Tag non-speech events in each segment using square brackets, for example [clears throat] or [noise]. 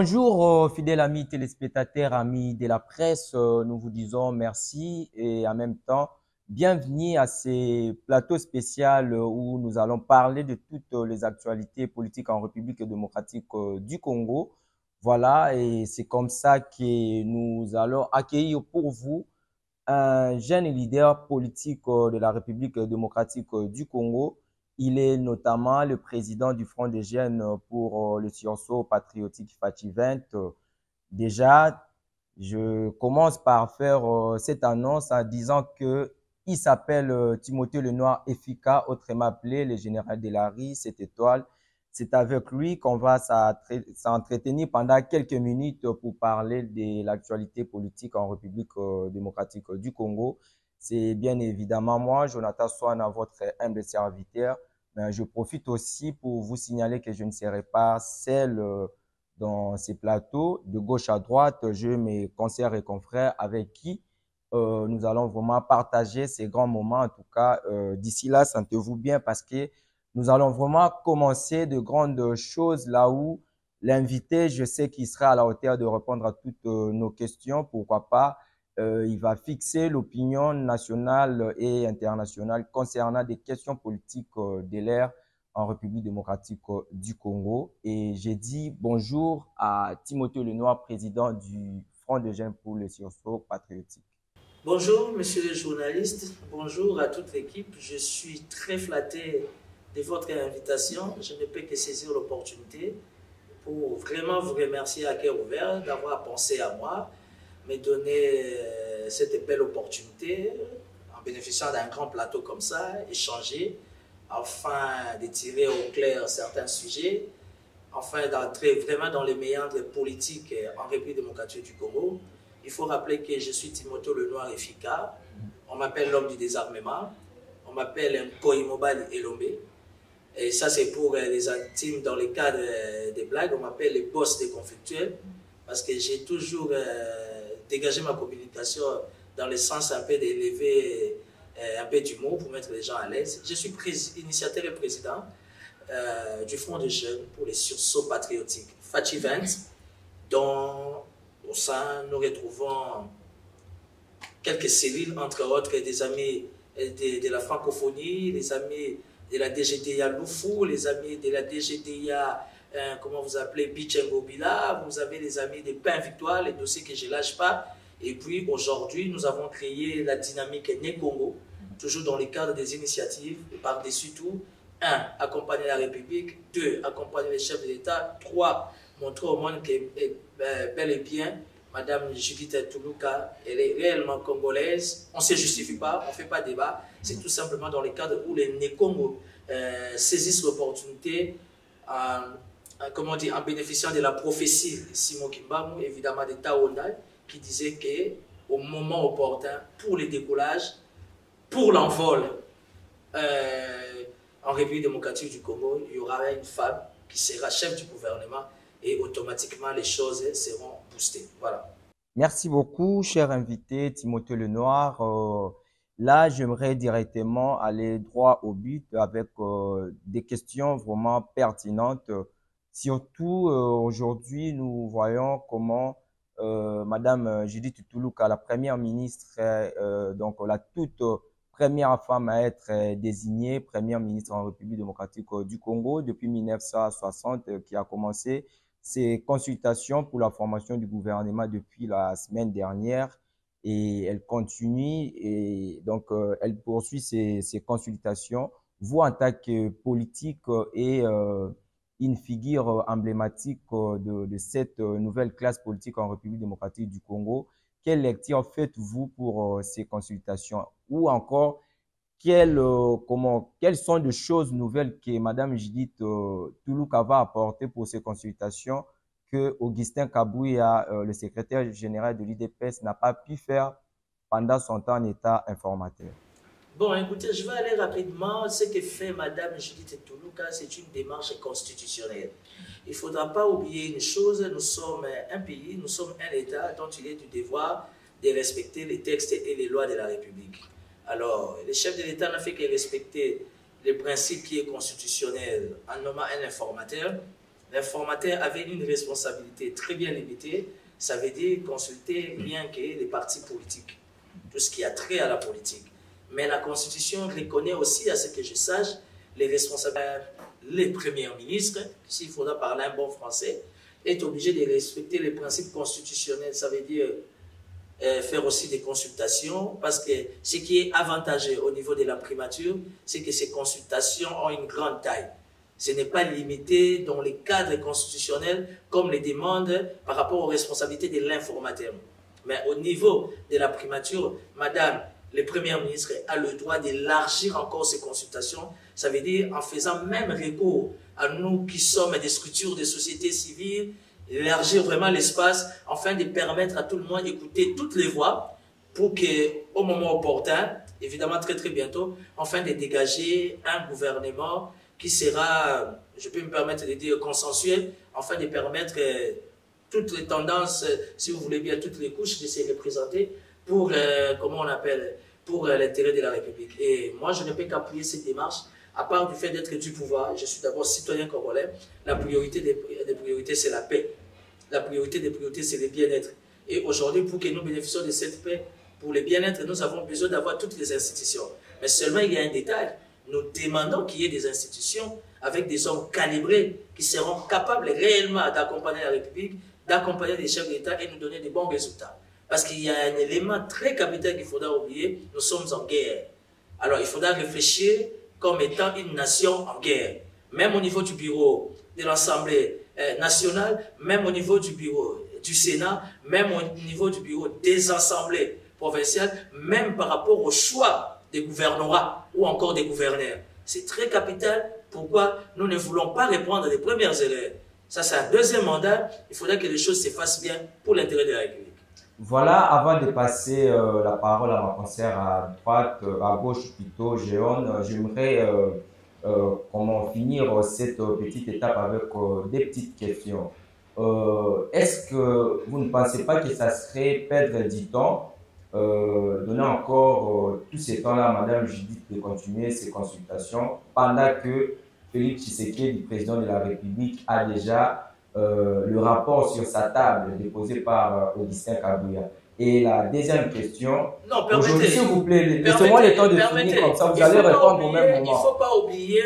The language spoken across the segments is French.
Bonjour, euh, fidèles amis téléspectateurs, amis de la presse. euh, Nous vous disons merci et en même temps, bienvenue à ces plateaux spéciaux où nous allons parler de toutes les actualités politiques en République démocratique euh, du Congo. Voilà, et c'est comme ça que nous allons accueillir pour vous un jeune leader politique euh, de la République démocratique euh, du Congo. Il est notamment le président du Front des jeunes pour euh, le sursaut patriotique Fati 20. Euh, Déjà, je commence par faire euh, cette annonce en disant que il s'appelle Timothée Lenoir Effica, autrement appelé le général de la RI, cette étoile. C'est avec lui qu'on va s'entretenir pendant quelques minutes pour parler de l'actualité politique en République démocratique du Congo. C'est bien évidemment moi, Jonathan Swan, votre humble serviteur. Mais je profite aussi pour vous signaler que je ne serai pas seul euh, dans ces plateaux. De gauche à droite, j'ai mes conseillers et confrères avec qui euh, nous allons vraiment partager ces grands moments. En tout cas, euh, d'ici là, sentez-vous bien parce que nous allons vraiment commencer de grandes choses là où l'invité, je sais qu'il sera à la hauteur de répondre à toutes nos questions. Pourquoi pas? Euh, il va fixer l'opinion nationale et internationale concernant des questions politiques euh, de l'ère en République démocratique euh, du Congo. Et j'ai dit bonjour à Timothée Lenoir, président du Front de jeunes pour le sursaut patriotique. Bonjour, monsieur le journaliste. Bonjour à toute l'équipe. Je suis très flatté de votre invitation. Je ne peux que saisir l'opportunité pour vraiment vous remercier à cœur ouvert d'avoir pensé à moi, me donner euh, cette belle opportunité en bénéficiant d'un grand plateau comme ça, échanger, afin de tirer au clair certains sujets, afin d'entrer vraiment dans les méandres politiques en République démocratique du Congo. Il faut rappeler que je suis Timothée Lenoir Effica. On m'appelle l'homme du désarmement. On m'appelle un Koimobal Elombe. Et ça, c'est pour euh, les intimes dans le cadre euh, des blagues. On m'appelle les boss des conflictuels parce que j'ai toujours euh, dégagé ma communication dans le sens un peu d'élever euh, un peu d'humour pour mettre les gens à l'aise. Je suis initiateur et président euh, du Front des jeunes pour les sursauts patriotiques, Fachi 20, dont au sein nous retrouvons quelques cellules, entre autres des amis euh, de, de la francophonie, les amis de la DGDA Loufou, les amis de la DGDA, euh, comment vous appelez, Bichengo Bila, vous avez les amis de Pain Victoire, les dossiers que je ne lâche pas. Et puis aujourd'hui, nous avons créé la dynamique Né Congo, toujours dans le cadre des initiatives, par-dessus tout, un, accompagner la République, deux, accompagner les chefs de l'État, trois, montrer au monde que eh, ben, bel et bien, Madame Judith Toulouka, elle est réellement congolaise. On ne se justifie pas, on ne fait pas débat. C'est tout simplement dans le cadre où les Né-Congo euh, saisissent l'opportunité en, en- comment dire, en bénéficiant de la prophétie de Simon Kimbamu, évidemment de Taonda, qui disait que au moment opportun, pour le décollage, pour l'envol euh, en République démocratique du Congo, il y aura une femme qui sera chef du gouvernement et automatiquement les choses seront boostées. Voilà. Merci beaucoup, cher invité Timothée Lenoir. Euh, là, j'aimerais directement aller droit au but avec euh, des questions vraiment pertinentes. Surtout euh, aujourd'hui, nous voyons comment euh, Madame Judith Toulouka, la première ministre, euh, donc la toute première femme à être euh, désignée première ministre en République démocratique euh, du Congo depuis 1960, euh, qui a commencé ses consultations pour la formation du gouvernement depuis la semaine dernière et elle continue et donc euh, elle poursuit ses, consultations. Vous, en tant que politique euh, et euh, une figure euh, emblématique euh, de, cette euh, nouvelle classe politique en République démocratique du Congo, quelle lecture faites-vous pour ces consultations? Ou encore quelles, quelles sont les choses nouvelles que Madame Judith Toulouka va apporter pour ces consultations que Augustin Kabouya, le secrétaire général de l'IDPS, n'a pas pu faire pendant son temps en état informateur? Bon, écoutez, je vais aller rapidement. Ce que fait Madame Judith Toulouka, c'est une démarche constitutionnelle. Il ne faudra pas oublier une chose, nous sommes un pays, nous sommes un État dont il est du devoir de respecter les textes et les lois de la République. Alors, le chef de l'État n'a fait que respecter les principes qui est constitutionnel en nommant un informateur l'informateur avait une responsabilité très bien limitée. Ça veut dire consulter rien que les partis politiques, tout ce qui a trait à la politique. Mais la Constitution reconnaît aussi, à ce que je sache, les responsables, les premiers ministres, s'il faudra parler un bon français, est obligé de respecter les principes constitutionnels. Ça veut dire euh, faire aussi des consultations, parce que ce qui est avantageux au niveau de la primature, c'est que ces consultations ont une grande taille. Ce n'est pas limité dans les cadres constitutionnels comme les demandes par rapport aux responsabilités de l'informateur. Mais au niveau de la primature, Madame le Premier ministre a le droit d'élargir encore ces consultations. Ça veut dire en faisant même recours à nous qui sommes des structures de société civile, élargir vraiment l'espace afin de permettre à tout le monde d'écouter toutes les voix pour qu'au moment opportun, évidemment très très bientôt, afin de dégager un gouvernement qui sera, je peux me permettre de dire, consensuel, afin de permettre euh, toutes les tendances, si vous voulez bien, toutes les couches de se représenter pour, euh, comment on appelle, pour euh, l'intérêt de la République. Et moi, je ne peux qu'appuyer cette démarche à part du fait d'être du pouvoir, je suis d'abord citoyen congolais, la priorité des, priorités, c'est la paix. La priorité des priorités, c'est le bien-être. Et aujourd'hui, pour que nous bénéficions de cette paix, pour le bien-être, nous avons besoin d'avoir toutes les institutions. Mais seulement, il y a un détail. Nous demandons qu'il y ait des institutions avec des hommes calibrés qui seront capables réellement d'accompagner la République, d'accompagner les chefs d'État et nous donner de bons résultats. Parce qu'il y a un élément très capital qu'il faudra oublier, nous sommes en guerre. Alors il faudra réfléchir comme étant une nation en guerre. Même au niveau du bureau de l'Assemblée euh, nationale, même au niveau du bureau du Sénat, même au niveau du bureau des assemblées provinciales, même par rapport au choix des gouvernorats ou encore des gouverneurs. C'est très capital. Pourquoi nous ne voulons pas répondre les premières erreurs? Ça, c'est un deuxième mandat. Il faudrait que les choses se fassent bien pour l'intérêt de la République. Voilà, avant de passer euh, la parole à ma concert à droite, euh, à gauche plutôt, Géone, euh, j'aimerais comment finir cette petite étape avec des petites questions. Est-ce que vous ne pensez pas que ça serait perdre du temps, donner encore tous ces temps-là à Madame Judith de continuer ses consultations pendant que Félix Tshisekedi, président de la République, a déjà euh, le rapport sur sa table déposé par euh, Augustin Kabouya. Et la deuxième question, aujourd'hui, s'il vous plaît, laissez-moi le temps de finir comme ça, vous allez répondre au même moment. Il ne faut pas oublier,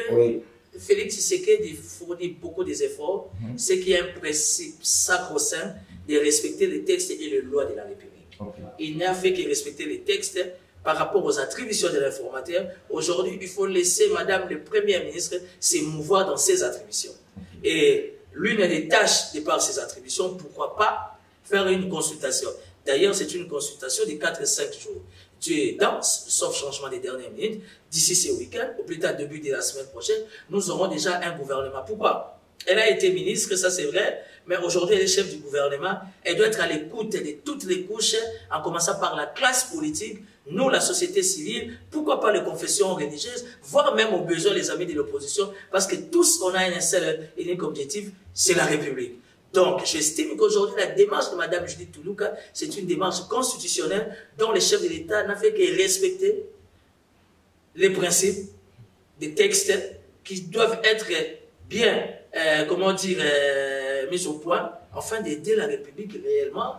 Félix Tshisekedi fournit beaucoup des efforts, mm ce qui est un principe sacro-saint de respecter les textes et les lois de la République. Il n'a fait que respecter les textes par rapport aux attributions de l'informateur. Aujourd'hui, il faut laisser Madame le Premier ministre s'émouvoir dans ses attributions. Et l'une des tâches de par ses attributions, pourquoi pas faire une consultation. D'ailleurs, c'est une consultation de 4 et 5 jours. Tu es dans, sauf changement des dernières minutes, d'ici ce week-end, au plus tard début de la semaine prochaine, nous aurons déjà un gouvernement. Pourquoi? Elle a été ministre, ça c'est vrai, mais aujourd'hui elle est chef du gouvernement. Elle doit être à l'écoute de toutes les couches, en commençant par la classe politique, nous, la société civile, pourquoi pas les confessions religieuses, voire même au besoin les amis de l'opposition, parce que tous, on a un seul et unique objectif, c'est la République. Donc, j'estime qu'aujourd'hui, la démarche de Mme Judith Toulouka, c'est une démarche constitutionnelle dont le chef de l'État n'a fait que respecter les principes des textes qui doivent être bien, euh, comment dire, euh, mis au point, afin d'aider la République réellement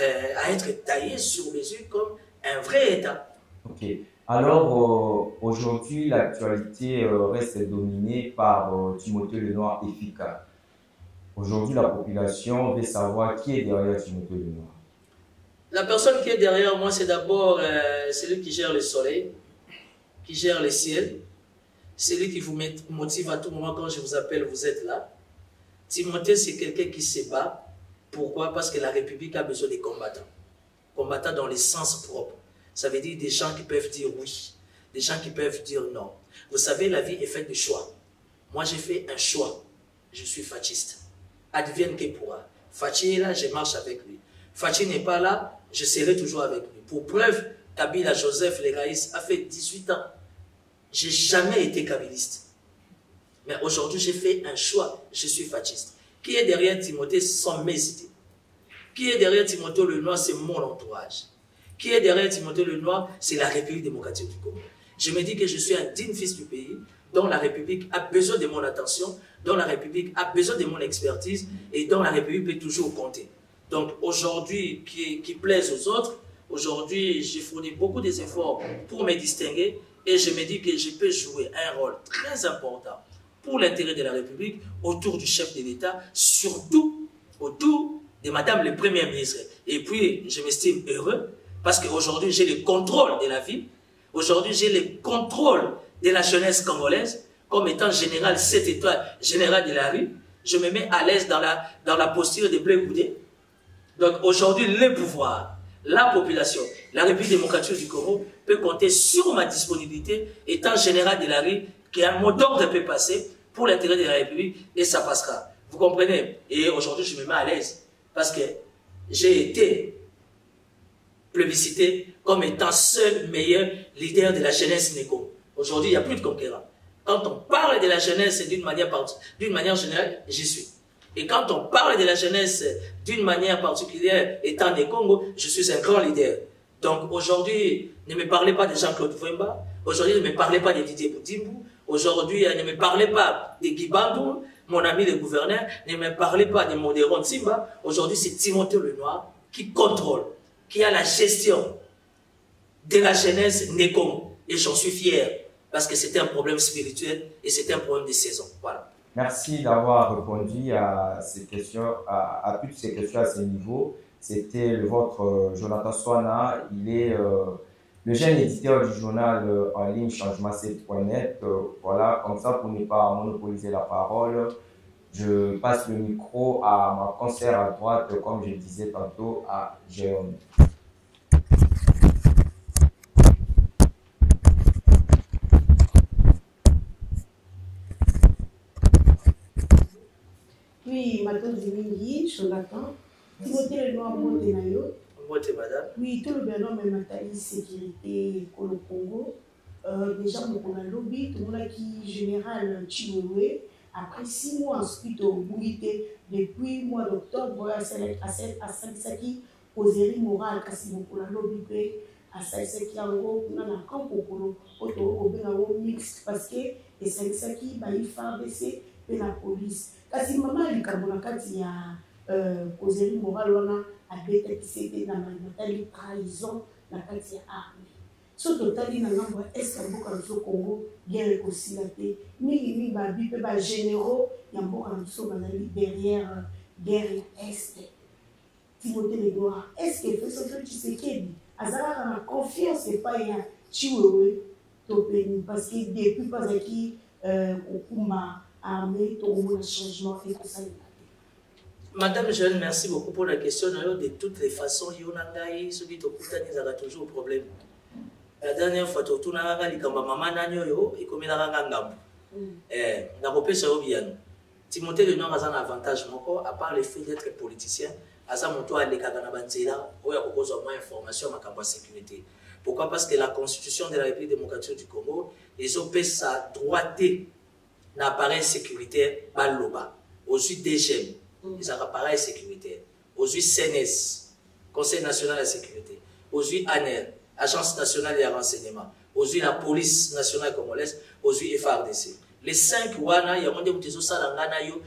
euh, à être taillée sur mesure comme un vrai État. Ok. Alors, euh, aujourd'hui, l'actualité euh, reste dominée par euh, Timothée Lenoir efficace. Aujourd'hui, la population veut savoir qui est derrière Timothée Lenoir. La personne qui est derrière moi, c'est d'abord celui qui gère le soleil, qui gère le ciel, celui qui vous motive à tout moment quand je vous appelle, vous êtes là. Timothée, c'est quelqu'un qui se bat. Pourquoi? Parce que la République a besoin des combattants combattant dans les sens propres. Ça veut dire des gens qui peuvent dire oui, des gens qui peuvent dire non. Vous savez, la vie est faite de choix. Moi, j'ai fait un choix. Je suis fasciste. Advienne que pourra. Fachi est là, je marche avec lui. Fachi n'est pas là, je serai toujours avec lui. Pour preuve, Kabila Joseph Legaïs a fait 18 ans. J'ai jamais été kabiliste. Mais aujourd'hui, j'ai fait un choix. Je suis fasciste. Qui est derrière Timothée sont mes idées. Qui est derrière Timothée Lenoir C'est mon entourage. Qui est derrière Timothée Lenoir C'est la République démocratique du Congo. Je me dis que je suis un digne fils du pays dont la République a besoin de mon attention, dont la République a besoin de mon expertise et dont la République peut toujours compter. Donc aujourd'hui, qui, plaise aux autres, aujourd'hui, j'ai fourni beaucoup d'efforts pour me distinguer et je me dis que je peux jouer un rôle très important pour l'intérêt de la République autour du chef de l'État, surtout autour de Madame le Premier ministre. Et puis, je m'estime heureux parce qu'aujourd'hui, j'ai le contrôle de la vie. Aujourd'hui, j'ai le contrôle de la jeunesse congolaise comme étant général, cet étoile général de la rue. Je me mets à l'aise dans la, dans la posture de Blé Donc aujourd'hui, le pouvoir, la population, la République démocratique du Congo peut compter sur ma disponibilité étant général de la rue, qui a un mot d'ordre peut passer pour l'intérêt de la République et ça passera. Vous comprenez? Et aujourd'hui, je me mets à l'aise parce que j'ai été plébiscité comme étant seul meilleur leader de la jeunesse Néco. Aujourd'hui, il n'y a plus de conquérants. Quand on parle de la jeunesse d'une manière, manière générale, j'y suis. Et quand on parle de la jeunesse d'une manière particulière, étant des Congo, je suis un grand leader. Donc aujourd'hui, ne me parlez pas de Jean-Claude Vemba. Aujourd'hui, ne me parlez pas de Didier Boudimbu. Aujourd'hui, ne me parlez pas de Guy mon ami le gouverneur. Ne me parlez pas de Modéron Simba. Aujourd'hui, c'est Timothée Lenoir qui contrôle, qui a la gestion de la jeunesse Congo. Et j'en suis fier parce que c'était un problème spirituel et c'était un problème de saison. Voilà. Merci d'avoir répondu à ces questions, à, toutes ces questions à ce niveau. C'était votre euh, Jonathan Swana. Il est euh, le jeune éditeur du journal euh, en ligne changement net voilà, comme ça, pour ne pas monopoliser la parole, je passe le micro à ma concert à droite, comme je disais tantôt, à Jérôme. Oui, matondi mingi jonathan timotelelwa mbote Moi, tu madame Oui, tout le bien-homme est matali sécurité pour le Congo. Euh, déjà, on a lobby, tout le monde qui général Chinoé. Après six mois, ensuite, au Bouité, depuis le mois d'octobre, à Salisaki, Ozeri Moral, kasi beaucoup la lobby, asalisaki yango kuna na camp kokolo po tokoki kobenga yango mixte parce que esalisaki baifa bc mpe na polise kasi mama likambo na kati ya kozeri euh, moral wana abetakisi ete na batali trahison na kati ya arme so totali na ngambo ya este ya mboka na biso congo guerre ekosila te mingimingi babi mpe bagénéraux ya mboka na biso bazali derrière guerre ya este timote legoire est. Ce que fesoso tshisekedi azalaka na confiance epai ya chiwewe to peni parce que depuis mpo azalaki kokumba armé tokomona changement ekosalema Madame Jeanne, merci beaucoup pour la question. De toutes les façons, il y a celui qui a toujours problème. La dernière fois, tu as dit que maman nanyo yo et comme il a ngam. Eh, na kopé ça bien. Timothée le nom a un avantage à part le fait d'être politicien, asa moto aleka na banzela oya kokozwa moins information makambo sécurité. Pourquoi? Parce que la constitution de la République démocratique du Congo, ils ont sa droité n'appareil sécuritaire baloba ozwi dgm ezalaka appareil sécuritaire ozwi cns conseil national ya sécurité. Ozwi aner agence nationale ya renseignement. Ozwi la police nationale congolaise. Ozwi frdc les cinq wana yango nde moto ezosala ngai na yo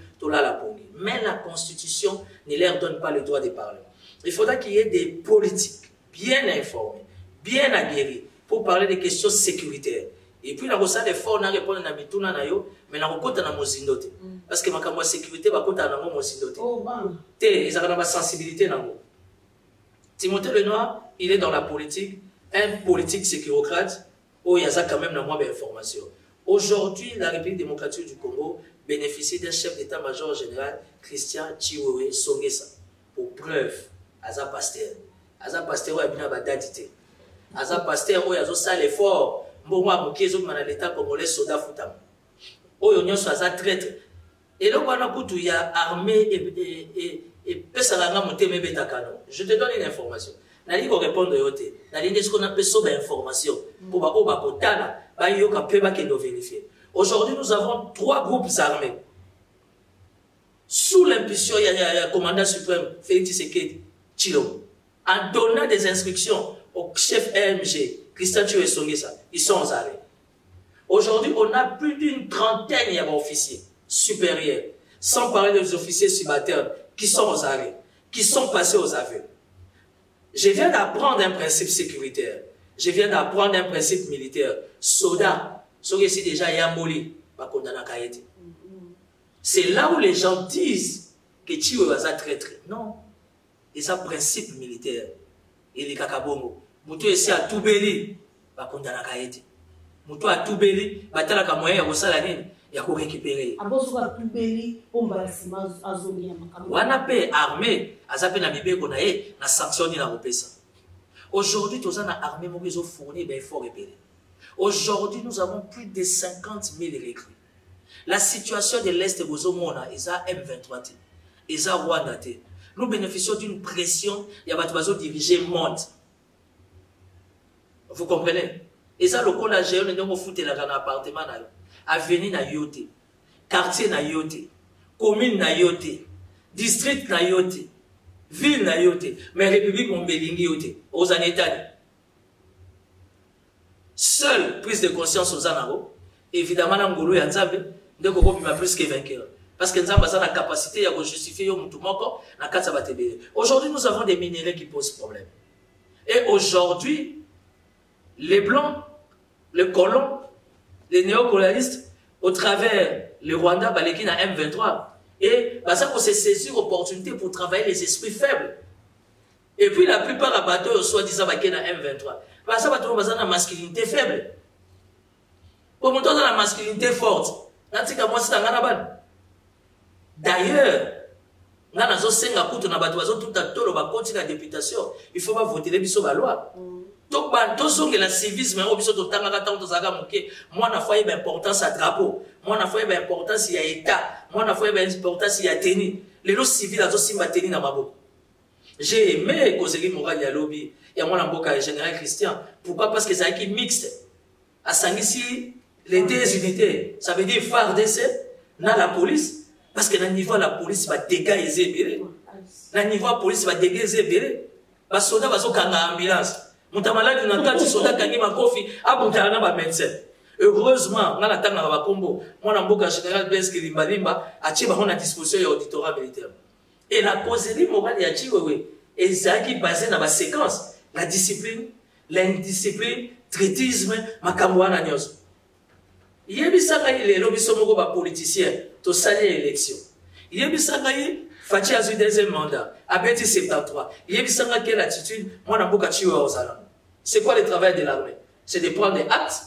mais la constitution ne leur donne pas le droit de parler. Il faudra qu'il y ait des politiques bien informés bien aguerris pour parler des questions sécuritaires et puis nakosala effort na répondre na mituna na yo mais nakokota na mozindo. Te parce que makambo ya sécurité bakotaka nango mozindo. Te oh te ezalaka na basensibilité nango timothée lenoir il est dans la politique. Un politique sécurocrate. Oyo aza quand même na mwa bainformation aujourd'hui la république démocratique du congo bénéficie d'un chef d'état-major général christian chiwewe songesa. Pour preuve aza pasteur. Aza pasteur oyo abina badadi te aza pasteur oyo azosala effort mbongo ya moke ezobima na l'état congolais soda futama oyo nyonso aza traître. Eloko wana kutu ya armée epesaka nga motema ebetaka no. Je te donne une information. Nalingi korépondre yo te. Nalingi nde sikoyo napeso bainformation mpo baoyo bakotala bayoka mpe bakende ovérifie aujourd'hui nous avons trois groupes armés. Sous l'impulsion ya, ya, commandant suprême félix tshisekedi chilombo en donnant des instructions au chef AMG Christian Chiwe Songesa ils sont arrêts aujourd'hui on a plus d'une trentaine ya baofficiers supérieurs, sans parler des officiers subalternes qui sont aux arrêts, qui sont passés aux aveux. Je viens d'apprendre un principe sécuritaire. Je viens d'apprendre un principe militaire. Soda, c'est déjà Yamboli, C'est là où les gens disent que tu es un traître. Non. C'est un principe militaire. Il est kakabongo. Mutu esi atubeli, bakondana kayete. Mutu atubeli, batalaka moyen ya kosala nini? ya korécupérer wana mpe armé aza mpe na mibeko na ye na sanction nini akopesa aujourd'hui toza na armé moko ezofournir baeffort ebele aujourd'hui nous avons plus de 50 000 recrues. La situation de l'est bozomona eza m23 te eza rwanda te nous bénéficions d'une pression ya bato bazodirige monde vous comprenez? Eza lokola géone ndenge ofutelaka na appartement na yo. Avenue na yo te quartier na yo te commune na yo te district na yo te ville na yo te mais république mombe elingi yo te seule prise de conscience oza nango évidemment na ngolu ya nzambe nde kokobima plus que vainqueur. Parce que nzambe aza na capacité ya bato ebele aujourd'hui nous avons des minéraux qui posent problème. Et aujourd'hui les blancs les colons les néocolonialistes, au travers le Rwanda, baleki na M23, et bah, ça pour se saisir opportunité pour travailler les esprits faibles. Et puis la plupart des bateaux, soi-disant, bah, na M23, bah, ça va trouver la masculinité faible. Pour monter dans la masculinité forte, natika moi c'est un D'ailleurs, nga nazosenga kutu na bato bazotuta tolo bakoti na députation il faut bavotele biso baloi mm. Tozongela civisme oyo biso totangaka ntango tozalaka moke mwana fo ayeba importance ya drapeau. Mwana fo ayeba importance ya état. Mwana fo ayeba importance ya teni lelo civile azosimba teni na maboko j'ai aimé kozeli morali ya lobi ya mwana mboka ya général christian. Pourquoi? Parce que ezalaki mixte. Asangisi les deux unités. Ça veut dire fardc na la police. Parce que na niveau la police badega eza ebele na niveau ya police badega eza ebele basoda bazokanga ambulance moto maladi na kati soda akangi makofi abundala na bamédecin heureusement nga natangaka bakombo mwana mboka général bleske limbalimba atie bango na disposition ya auditorat militaire. E na causeli morale ya ciwewe ezalaki basé na baséquence la discipline l'indiscipline traitisme makambo wana nyonso. Yebisa ngai lelo biso moko bapoliticien tosali élection. Yebisa ngai faci azwi deuxième mandat. Abeti 73 yebisanga quelle attitude mwana mboka ciwe ozala c'est quoi le travail de l'armée? C'est de prendre des actes.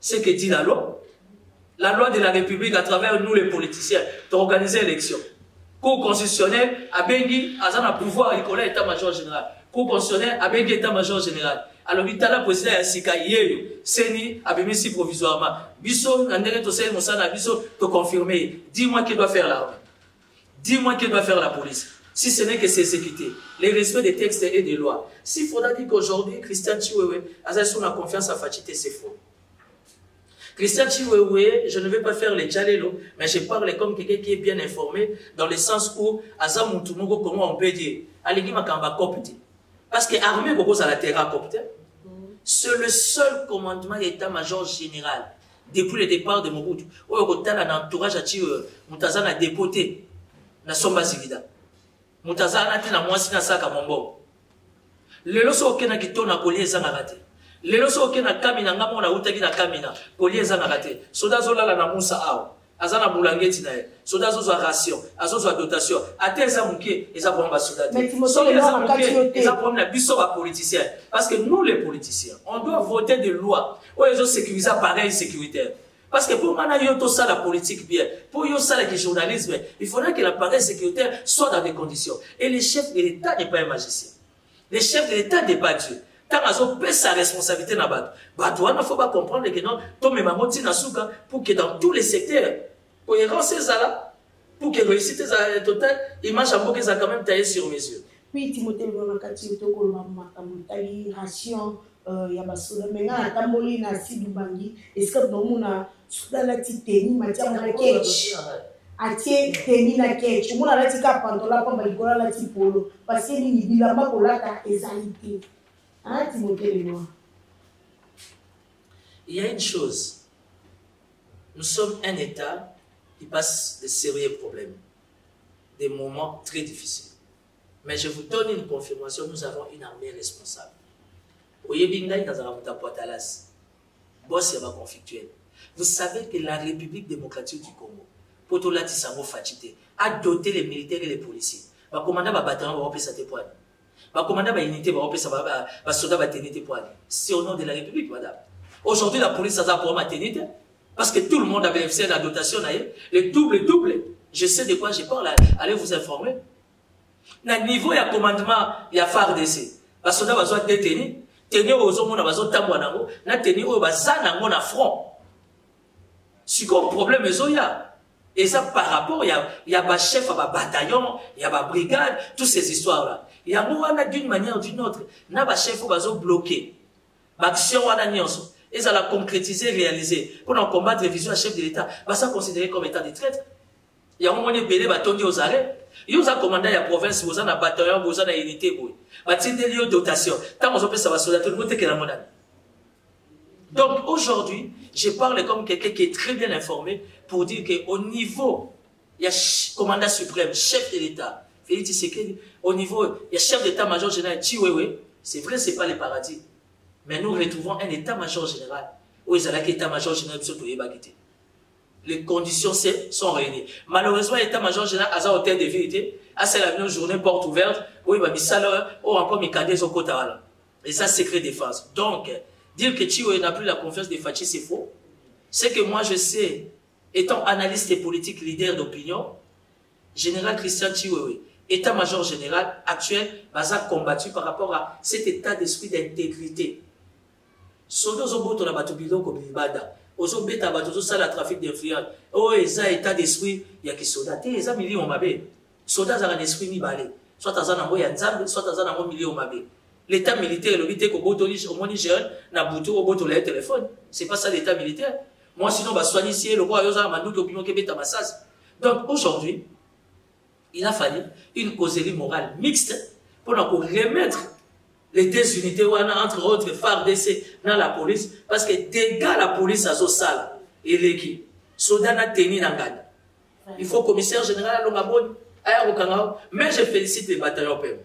Ce que dit la loi. La loi de la république à travers nous les politiciens d'organiser l'élection. Cour constitutionnel abengi aza na pouvoir likolo ya état major général. Cour constitutionnel abengi état major général alobi tala président ya sika yeyo seni abimisi provisoirement biso na ndenge tosali mosala na biso toconfirme ye dis moi qui doit faire l'armée Dis-moi qu'il doit faire la police. Si ce n'est que s'exécuter. Les respect des textes et des lois. S'il faudra dire qu'aujourd'hui, Christian Chiwewe a son confiance à Fatité, c'est faux. Christian Chiwewe, je ne vais pas faire les tchalelo, mais je parle comme quelqu'un qui est bien informé, dans le sens où, Azamutumogo, comment on peut dire, Aligi Makamba Kopti. Parce que l'armée, beaucoup à la terre copte. C'est le seul commandement d'état-major général, depuis le départ de Mobutu. Où il y a un entourage à Chiwewe, Moutazan a dépoté. Na somba zivida. Moto azalaka te na mwasi na saka mombongo lelo so okendaki to na kolia ezangaka te. Lelo so okenda kamina nga moko nautaki na kamina kolia ezangaka te. Soda azolala na musa awa. Aza na bulangeti na ye. Soda azozwa ration azozwa dotation. Ate eza moke eza problème basoda te. Soki eza moke eza problème na biso bapoliticien parce que nous les politiciens on doit voter des lois. Oyo ezosécurise appareil sécuritaire Parce que pour moi, yo ça la politique bien, pour yo ça le journalisme, il faudrait que l'appareil sécuritaire soit dans des conditions. Et le chef de l'État n'est pas un magicien. Le chef de l'État n'est pas Dieu. Tant pèse sa responsabilité dans le bateau, il faut pas comprendre que non, le monde na pour que dans tous les secteurs, rendre ces là, pour que réussite totale, image à que ça quand même taillé sur mesure. Oui, Timothée, on a dit que tu as ration ya basoda me nga natamboli na sidu bangi esika nomona soda alati teni matiamo na keche atie teni na keche omona alati ka pantola pamba likolo alati polo. Pasie nini bilamba kolata ezali te alati motelema Il y a une chose. Nous sommes un État qui passent de sérieux problèmes, des moments très difficiles. Mais je vous donne une confirmation, nous avons une armée responsable. Vous savez que la République démocratique du Congo, pour tout sango fatité, a doté les militaires et les policiers. Le commandant va battre, va repasser tes poids. Le commandant va unité, va repasser, va soldat va tenir poids. C'est au nom de la République, madame. Aujourd'hui, la police a pour ma tenir parce que tout le monde a bénéficié de la dotation, le double, double. Je sais de quoi je parle, allez vous informer. Na niveau ya commandement ya FARDC, basoda bazwa détenu, teni oyo ozomona bazotambwa nango, na teni oyo baza nango na front. Sikoyo problème ezoya. Et ça par rapport, il y a, il y a ba chef, ba bataillon, il y a ba brigade, toutes ces histoires-là. Il y a d'une manière ou d'une autre, na ba chef bazo bloqué. Ba action wana nyonso allaient concrétiser, réaliser. En combattre les visions à chef de l'État, ça considéré comme état de traître. Il y a un moment donné, bah, tondi aux arrêts. Il y a commandé la province, avez un bataillon, avez une unité, vous. Tiens, des lieux dotation. Tant qu'on peut, ça va soldat, tout le monde est que la monnaie. Donc, aujourd'hui, je parle comme quelqu'un qui est très bien informé pour dire qu'au niveau, il y a commandant suprême, chef de l'État, Félix Tshisekedi, au niveau, il y a chef d'état-major général, Chiwewe, c'est vrai, c'est pas les paradis. Mais nous retrouvons un état-major général. Ils allaient état-major général, les conditions sont réunies. Malheureusement, l'état-major général a hôtel de vérité, a c'est la journée porte ouverte, va mis ça encore mis cadets au côté Et ça, secret défense. Donc, dire que Chiwe n'a plus la confiance des Fachi, c'est faux. C'est que moi, je sais, étant analyste et politique, leader d'opinion, général Christian Chiwewe, état-major général actuel, va combattu par rapport à cet état d'esprit d'intégrité biloko libanda ozobeta bato ozosala trafic d'influence. Oyo eza état d'esprit ya kisoda. Te eza milio mabe. Soda azalaka na esprit mibale. Soit aza nango ya nzambe soit aza nango milio mabe. L'état militaire elobi te kobotoli omoni jeune na butu obotola ye telefone c'est pas ça l'état militaire. Moi sinon baswanisi ye lokola yo ozala manduki obimoki ebeta masasi donc aujourd'hui il a fallu une causerie morale mixte mpona koremettre les deux unités entre autres FARDC dans la police parce que dégâts la police azosala eleki soda na teni na nganda il faut commissaire général alonga boni mais je félicite les bataillons pem.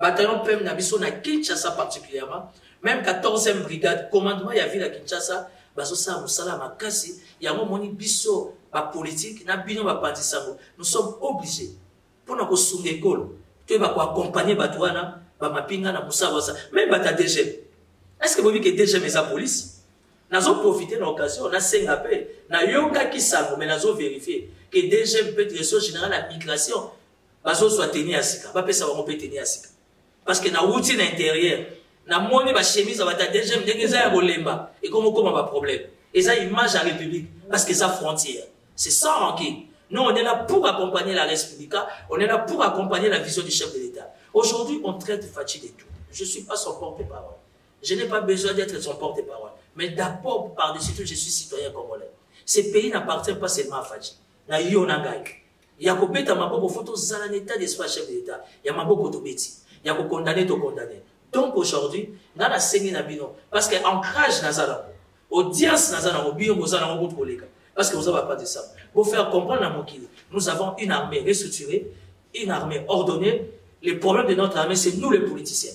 Bataillon pem na biso na kinshasa particulièrement. Même 14e brigade commandement ya ville ya kinshasa bazosala mosala makasi. Yango moni biso bapolitike na bino bapanzi sango. Nous sommes obligés mpona kosunga ekolo toyeba koaccompagne bato wana bamapinga na mosala basa même bata dgm est ce que boyebi ke dgm eza polise nazoprofite na occasion nasenga mpe nayokaki sango me nazoverifie ke dgm mpe direction générale ya migration. Bazozwa teni ya sika bapesa bango mpe teni ya sika. Parce que nawuti na intérieur namoni bachemise ya bata dgm ndenge eza ya kolemba ekomokoma baproblème eza image ya république parce que eza frontière. C'est sans rancune. Nous on est là pour accompagner la république on est là pour accompagner la vision du chef de l'état Aujourd'hui, on traite Fatih de tout. Je ne suis pas son porte-parole. Je n'ai pas besoin d'être son porte-parole. Mais d'abord, par-dessus tout, je suis citoyen congolais. Ce pays n'appartient pas seulement à Fatih. Na yo nangai. Ya kobeta maboko photo zala un état d'espoir chef de l'État. Ya maboko to beti. Ya ko condamner to condamner. Donc aujourd'hui, na na sengi na parce que ancrage na zala. Audience na zala bino bozala ngo koleka. Parce que vous n'avez pas de ça. Pour faire comprendre à Mokili, nous avons une armée restructurée, une armée ordonnée, le problème de notre armée, c'est nous les politiciens.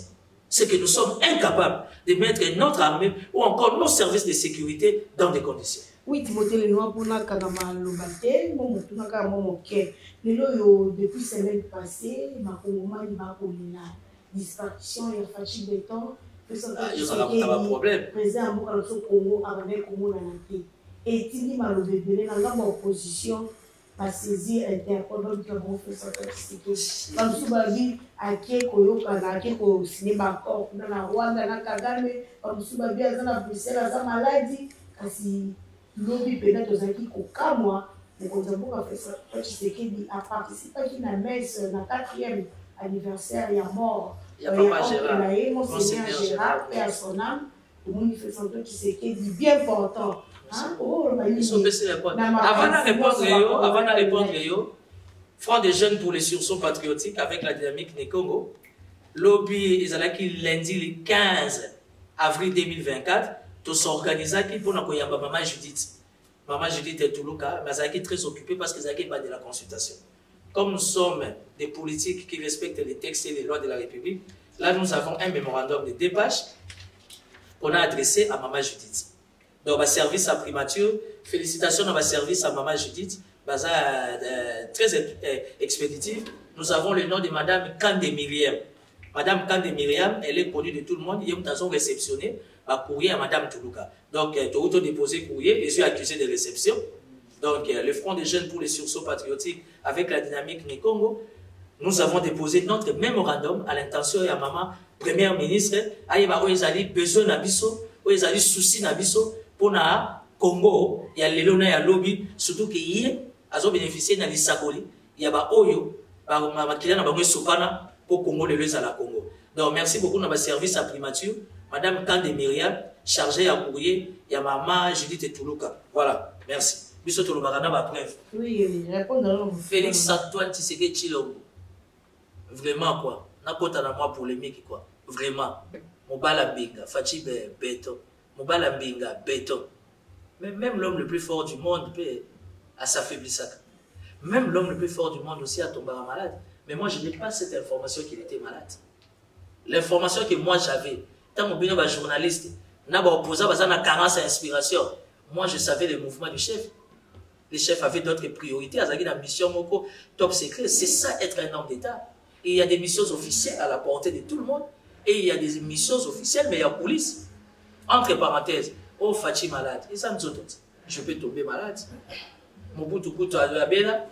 C'est que nous sommes incapables de mettre notre armée ou encore nos services de sécurité dans des conditions. Oui, Timothée Lenoir, pour la Kanama Lobate, mon motunaka mon moké. Lelo depuis semaine passée, ma kongoma ni ba kolina distraction et fatigue de temps. Ah, il y a un problème. Président Mboka Loso Congo, avec Congo na nate. Et tindi ma lobebele na ngamba opposition basaisir interpol mpenza participé bamosusu babi ake koyokana ake kosine bacor kuna na rwanda na kagame bamosusu babi aza na bruxelles aza maladi. Kasi lobi mpena tozalaki kokamwa mokonzi ya mboka fesa tshisekedi aparticipaki na messe na quatrième anniversaire ya mort. Ya oncle na ye monseigneur gérard. mpe ya son âme tomoni fesa tshisekedi bien important avant de répondre, avant de répondre, Front des jeunes pour les sursauts patriotiques avec la dynamique Nekongo, lobby ezalaki lundi le 15 avril 2024 tosorganisaki mpona koyamba mama judith. Maman Judith Toulouka, mais elle est très occupée parce qu'elle n'est pas de la consultation. Comme nous sommes des politiques qui respectent les textes et les lois de la République, là nous avons un mémorandum de deux pages qu'on a adressé à Maman Judith. Donc, le service à primature, félicitations dans le service à Maman Judith, baza, euh, très euh, expéditif. Nous avons le nom de Madame Kande Myriam. Madame Kande Myriam, elle est connue de tout le monde. Il y a une réceptionné un courrier à Madame Toulouka. Donc, euh, tu as auto-déposé courrier et suis accusé de réception. Donc, euh, le Front des jeunes pour les sursauts patriotiques avec la dynamique Nikongo, nous avons déposé notre mémorandum à l'intention de maman première ministre. Aïba, où ils besoin d'abisso, où ils souci d'abisso pour na Congo, il y a lelo na ya lobby, surtout que yé, azo bénéficier na lisakoli, il y a ba oyo, ba makila na bango sopana pour Congo lelo la Congo. Donc, merci beaucoup dans service à primature. Madame Kande Myriam, chargée à courrier, il y a maman Judith Toulouka. Voilà, merci. Biso Touloubaka na ba preuve. Oui, répondre Félix Antoine Tshisekedi Chilombo. Vraiment quoi. N'a pas na moi polémique quoi. Vraiment. Mobala Binga, Fachi Beto. Mobala Binga, Beto. Mais même l'homme le plus fort du monde à s'affaiblir Même l'homme le plus fort du monde aussi a tombé malade. Mais moi, je n'ai pas cette information qu'il était malade. L'information que moi j'avais, ntango bino bajournaliste na baopposa baza na carence ya inspiration. Moi je savais le mouvement du chef. Le chef avait d'autres priorités. Mission moko top secret c'est ça être un homme d'état. Il y a des missions officielles à la portée de tout le monde. Et il y a des missions officielles mais il y a police entre parenthèses oh fachi malade. Eza nzoto te je peux tomber malade. Mobutukutu abela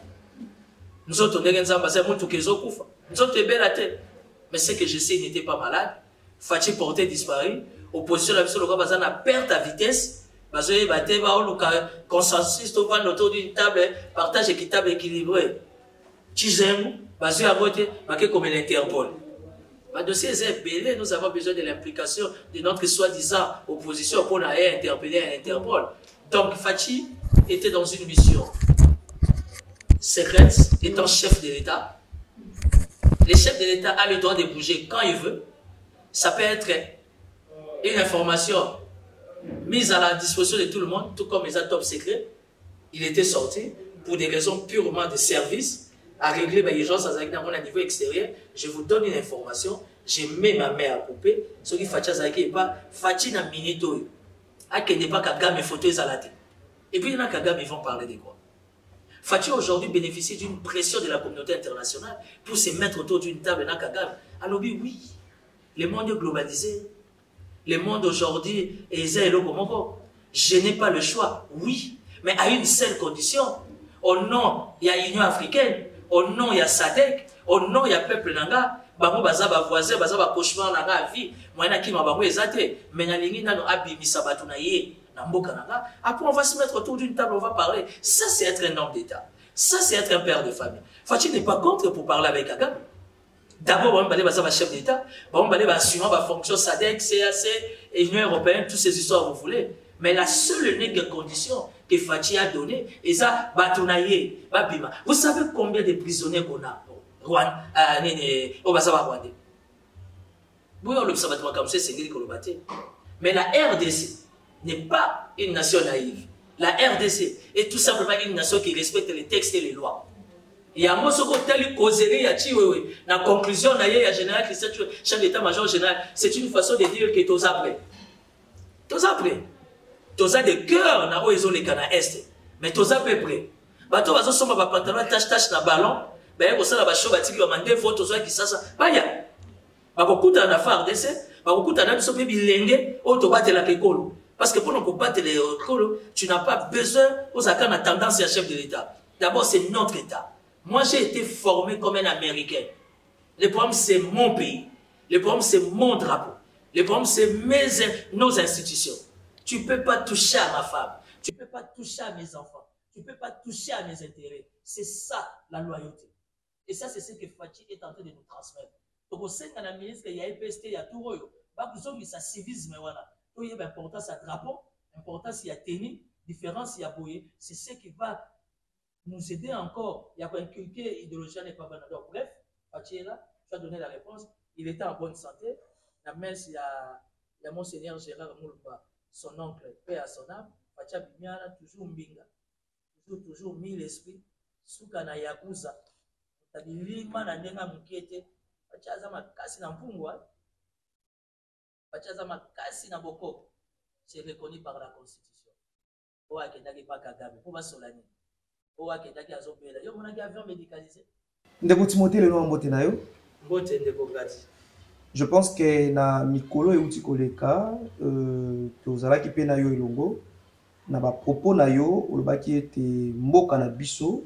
nzoto ndenge nzambe aza motuka ezokufa nzoto ebela te mais ce que je sais n'était pas malade. Fati porté disparu. Opposition la lokola baza na perte à vitesse. Bazoyeba te baoluka consensus tovanda autour d'une table partage équitable équilibré. Cizengu bazwi yango te bake komela interpol badossier eza ebele nous avons besoin de l'implication de notre soi-disant opposition pour ye interpeller à interpol. Donc fachi était dans une mission secrète étant chef de l'état. Le chef de l'état a le droit de bouger quand il veut ça peut être une information mise à la disposition de tout le monde, tout comme les top secrets. Il était sorti pour des raisons purement de service, à régler mes urgences à un niveau extérieur. Je vous donne une information, je mets ma main à couper, ce qui fait que pas Fachi na. À que n'est pas Kagame photos à la tête. Et puis, il y a Kagame, ils vont parler de quoi? Fachi aujourd'hui bénéficie d'une pression de la communauté internationale pour se mettre autour d'une table dans Kagame. Alors oui, le monde est globalisé. Le monde aujourd'hui est Je n'ai pas le choix, oui, mais à une seule condition. Au nom, il y a l'Union africaine. Au nom, il y a SADC. Au nom, il y a peuple nanga. bango baza bavoisin baza bacauchemar nanga ya vie moyen akima bango eza te me nalingi nano abimisa bato na ye na mboka nanga après on va se mettre autour d'une table on va parler ça c'est être un homme d'état ça c'est être un père de famille Fatih n'est pas contre pour parler avec Kagame D'abord, on va aller le chef d'État, on va aller assurer la fonction SADC, CAC Union européenne, toutes ces histoires vous voulez. Mais la seule unique condition que Fatih a donnée, et ça, Batunaye, Babima. Vous savez combien de prisonniers qu'on a Rwanda, au Bassava Rwandais? Vous avez l'observatoire comme c'est ce Mais la RDC n'est pas une nation naïve. La RDC est tout simplement une nation qui respecte les textes et les lois yango soki otali causerie ya chiwewe na conclusion na ye ya général christian chef d'état major général c'est une façon de dire que toza prêt toza prêt toza de cœur na oyo ezoleka na este mais toza prêt bato bazosomba bapantalon tache na ballon baye kosala basho batiki bamandevo tozoya kisasa baya bakokutana na fardc bakokutana na biso mpe bilenge oyo tobatelaka ekolo parce que mpona kobatela ekolo tu n'as pas besoin ozalaka na tendance ya chef de l'état d'abord c'est notre état Moi, j'ai été formé comme un Américain. Le problème, c'est mon pays. Le problème, c'est mon drapeau. Le problème, c'est mes, nos institutions. Tu ne peux pas toucher à ma femme. Tu ne peux pas toucher à mes enfants. Tu ne peux pas toucher à mes intérêts. C'est ça, la loyauté. Et ça, c'est ce que Fatih est en train de nous transmettre. Donc, au sein de la ministre, il y a EPST, il y a tout. Il y a civisme. Voilà. Il y a l'importance à drapeau, l'importance, il y a tenue, différence, il y. C'est ce qui va nous aider encore. Il y a inculquer idéologie n'est pas bonne. Donc, bref, Fatih est là, tu as donné la réponse. Il était en bonne santé. La messe, il y a, il y a Monseigneur Gérard Moulba, son oncle, paix à son âme. batia bimiala toujours mbinga toujours toujours mille esprit suka na yakuza. Tabilima na ndenge ya mokie te batia aza makasi na mpungwa batia aza makasi na bokoko. C'est reconnu par la constitution. Oyo akendaki mpa kagame mpo basola nini? Oyo akendaki azobela. Yo monaki avion médicalisé? Ndeko timote lelo wa mbote na yo? Mbote ndeko ngati je pense ke na mikolo euti koleka euh, tozalaki mpe na yo elongo. Na bapropos na yo olobaki ete mboka na biso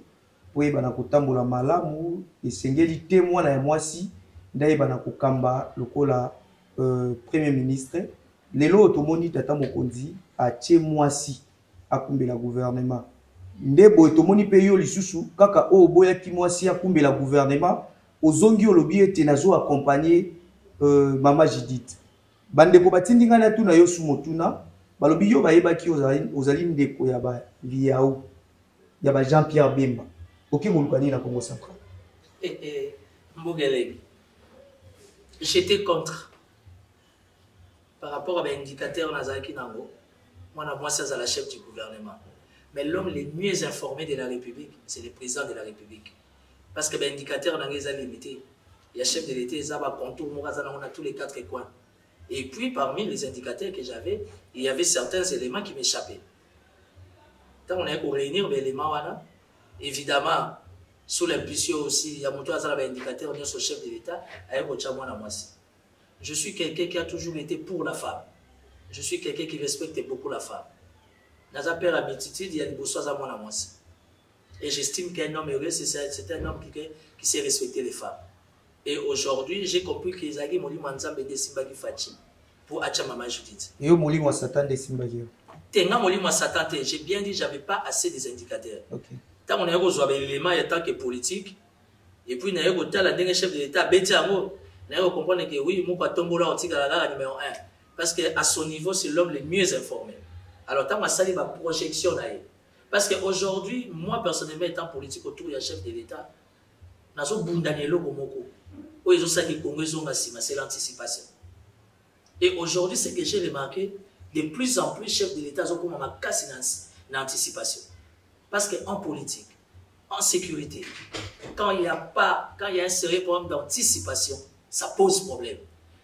po oyebana kotambola malamu esengeli te mwana ya mwasi nde ayebana kokamba lokola euh, premier ministre. Lelo oyo tomoni tata mokonzi atie mwasi akumbela gouvernement. Nde boye tomoni mpe yo lisusu kaka oyo oboyaki mwasi akumbela gouvernement ozongi olobi ete nazoakompagne euh, mama judith bandeko batindi ngai natuna yo su motuna balobi yo bayebaki ozali, ndeko ya baliau ya ba jean pierre bemba oke koluka nini na congo central? Eh, eh, Mbogeleng, j'étais contre. Par rapport à l'indicateur Nazaki Nango, moi, moi, c'est la chef du gouvernement. Mais l'homme le mieux informé de la République, c'est le président de la République. Parce que l'indicateur Nango est limité. Il y a chef de l'État, il y a contour, on a tous les quatre coins. Et puis, parmi les indicateurs que j'avais, il y avait certains éléments qui m'échappaient. Quand on est pour réunir les éléments, évidemment, sous l'impulsion aussi, il y a mon indicateur, on est sur chef de l'État, avec Je suis quelqu'un qui a toujours été pour la femme. Je suis quelqu'un qui respecte beaucoup la femme. Dans à multitude, il y a des besoins à moi moi. Et j'estime qu'un homme heureux, c'est un homme qui sait respecter les femmes. Et aujourd'hui, j'ai compris que Isaac Moli Manzambe de Simba Fachi pour Acha Mama Judith. Et au Moli Satan de Simba Tenga Moli Satan, j'ai bien dit, j'avais pas assez des indicateurs. Okay. Tant on a eu l'élément en tant que politique, et puis on a eu le chef de l'État, Betiamo, on a eu comprendre que oui, mon tombola au tigala numéro 1. Parce qu'à son niveau, c'est l'homme le mieux informé. Alors, tant on a sali ma projection là. Parce qu'aujourd'hui, moi personnellement, étant politique autour du chef de l'État, nazo bundanelo komoko. Oyo ezosaki Congo ezonga sima, c'est l'anticipation. Et aujourd'hui, ce que j'ai remarqué, de plus en plus, chef de l'État ont ma casse l'anticipation. Parce qu'en politique, en sécurité, quand il n'y a pas, quand il y a un sérieux problème d'anticipation, ça pose problème.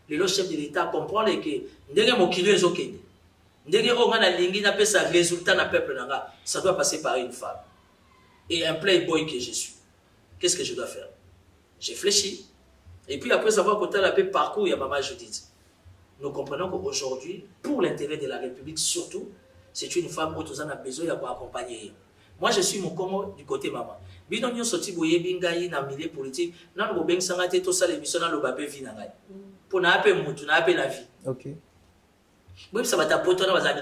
Le chef de l'État comprend que ndenge mokili ezokende ndenge oyo nga nalingi napesa résultat na peuple na ça doit passer par une femme et un playboy que je suis qu'est-ce que je dois faire? J'ai fléchi et puis après avoir côté la paix parcours il y a maman Judith. Nous comprenons qu'aujourd'hui pour l'intérêt de la République surtout c'est une femme où tous en a besoin d'accompagner moi je suis mon Congo du côté maman. Bino na milieu politique te émission na ngai. Naa mpe mutu naa mpe na vie.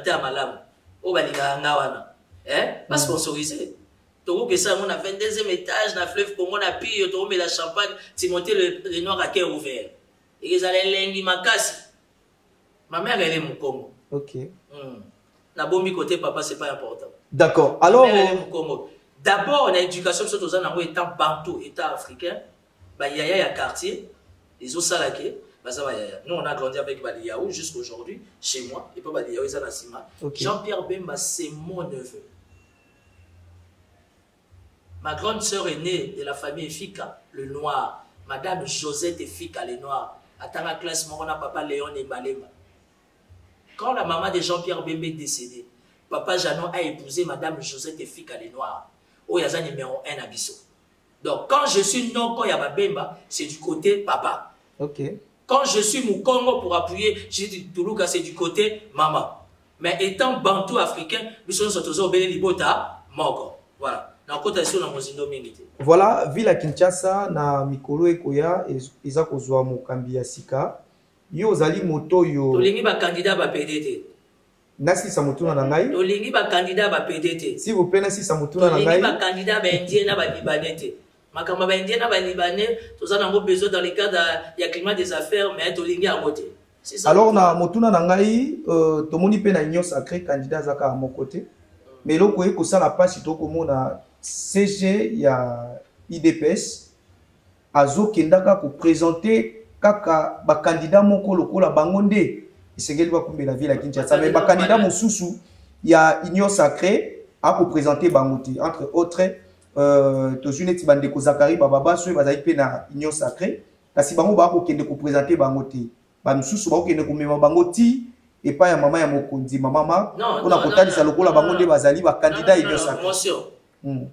Ya malamu oyo balingaka nga wana basponsorise tokokesa yango na 22e étage na fleuve congo na pio tokomela champagne timote le, le noir à cœur ouvert ekezala elengi makasi mamere ele mokongo okay. mm. nabombi côté papa c'est pas important d'accord alors mokongo d'abord na éducation biso toza nango étant bantou état africain bayaya ya quartier ezosalake baza bayaya nous on a grandi avec baliyaou jusqu'aujourd'hui chez moi et pas baliyaou eza na nsima Okay. jean-pierre bemba c'est mon neveu ma grande sœur est née de la famille Fika, le noir. Madame Josette Fika, le noir. Attends classe, mon papa Léon et Malema. Quand la maman de Jean-Pierre Bembe est décédée, papa Janon a épousé Madame Josette Fika, le noir. Oh, il y a numéro 1 à. Donc, quand je suis non quand il y a Bemba, c'est du côté papa. ok Quand je suis Moukongo pour appuyer, j'ai dit Toulouka, c'est du côté maman. Mais étant bantou africain, nous sommes surtout au Libota, Moko. Voilà. Voilà ville ya kinshasa na mikolo ekoya ez- eza kozwa mokambi ya sika. Yo ozali moto oyo tolingi bakandida bapede te nasisa motuna na ngai. Tolingi bakandida bapede te s'il vous plaît nasisa motuna na ngai. Bakandida baindien na balibanais te. Makambo ya baindien na balibanais toza nango besoin dans le cadre ya climat des affaires mais tolingi yango te. Alors na motuna na ngai euh, tomoni mpe na union sacré candidat aza kaka moko te. Mais eloko oye kosala mpasi tokomona cg ya idps azokendaka kopresente kaka bakandida moko lokola bango nde. Esengeli bakumbela ville ya kinshasa me bakandida mosusu il y a Union Sacrée à représenter Bangoti. Entre autres, euh, tozwi neti bandeko zakari bababa soki bazali mpe na union sacré kasi bango bakokende koprésente bango te. Bamisusu bakokende komema bango ti epai ya mama ya mokonzi mama ma mpona kotalisa lokola bango nde bazali bacandidat union sacré hmm.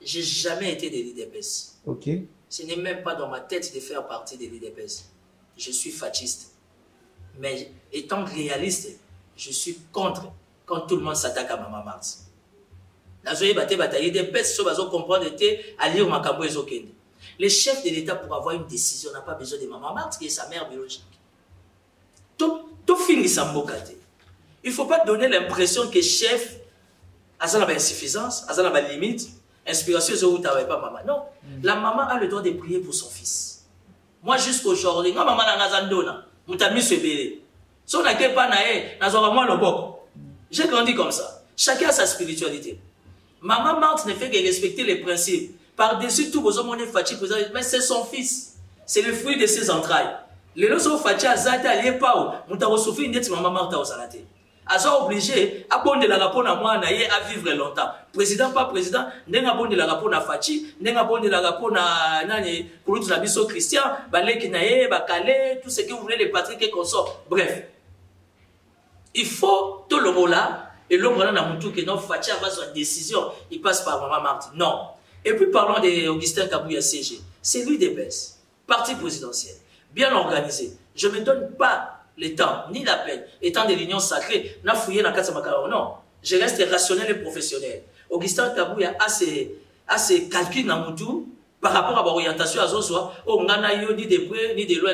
j'ai jamais été de l'idps ok. Ce n'est même pas dans ma tête de faire partie de l'idps je suis fasciste. Mais étant réaliste je suis contre quand tout le monde s'attaque à mama mars nazoyeba te bataye de bese so bazocomprendre te alire makambo ezokende le chef de l'état pour avoir une décision n'a pas besoin de maman marthe qui est sa mère biologique. Tofingisa mboka te il faut pas donner l'impression que chef aza na bainsuffisance aza na balimite inspiration ezowuta pas maman. Non. Mm. la maman a le droit de prier pour son fils. Moi jusqu'aujourd'hui nga mama nanga aza ndona moto amiso ebele so nake pa na ye nazwaka mwa loboko j'ai grandi comme ça. Chacun a sa spiritualité. Maman Marthe ne fait que respecter les principes. Par-dessus tout, vous avez Fachi, mais c'est son fils. C'est le fruit de ses entrailles. Les loso Fachi azate allié pas ou, mutaro souffrir net maman Marthe au salate. Azo obligé à bonne la rapport à moi na ye à vivre longtemps. Président pas président, nenga bonne la rapport na Fachi, nenga bonne la rapport na nani kulutu na Christian, baleki na ye, bakale, tout ce que vous voulez les Patrick et consorts. Bref. Il faut tout le mot là et l'homme a montré que non, Fachi a une décision, il passe par Maman Martin. Non. Et puis parlons d'Augustin Kabouya CG. C'est lui des baisses. Parti présidentiel. Bien organisé. Je ne me donne pas le temps, ni la peine, étant de l'union sacrée, n'a fouillé dans Katsamakaro. Non. Je reste rationnel et professionnel. Augustin Kabouya a ses, a ses calculs dans mon tour par rapport à l'orientation à Zoswa. Oh, yo ni de près, ni de loin,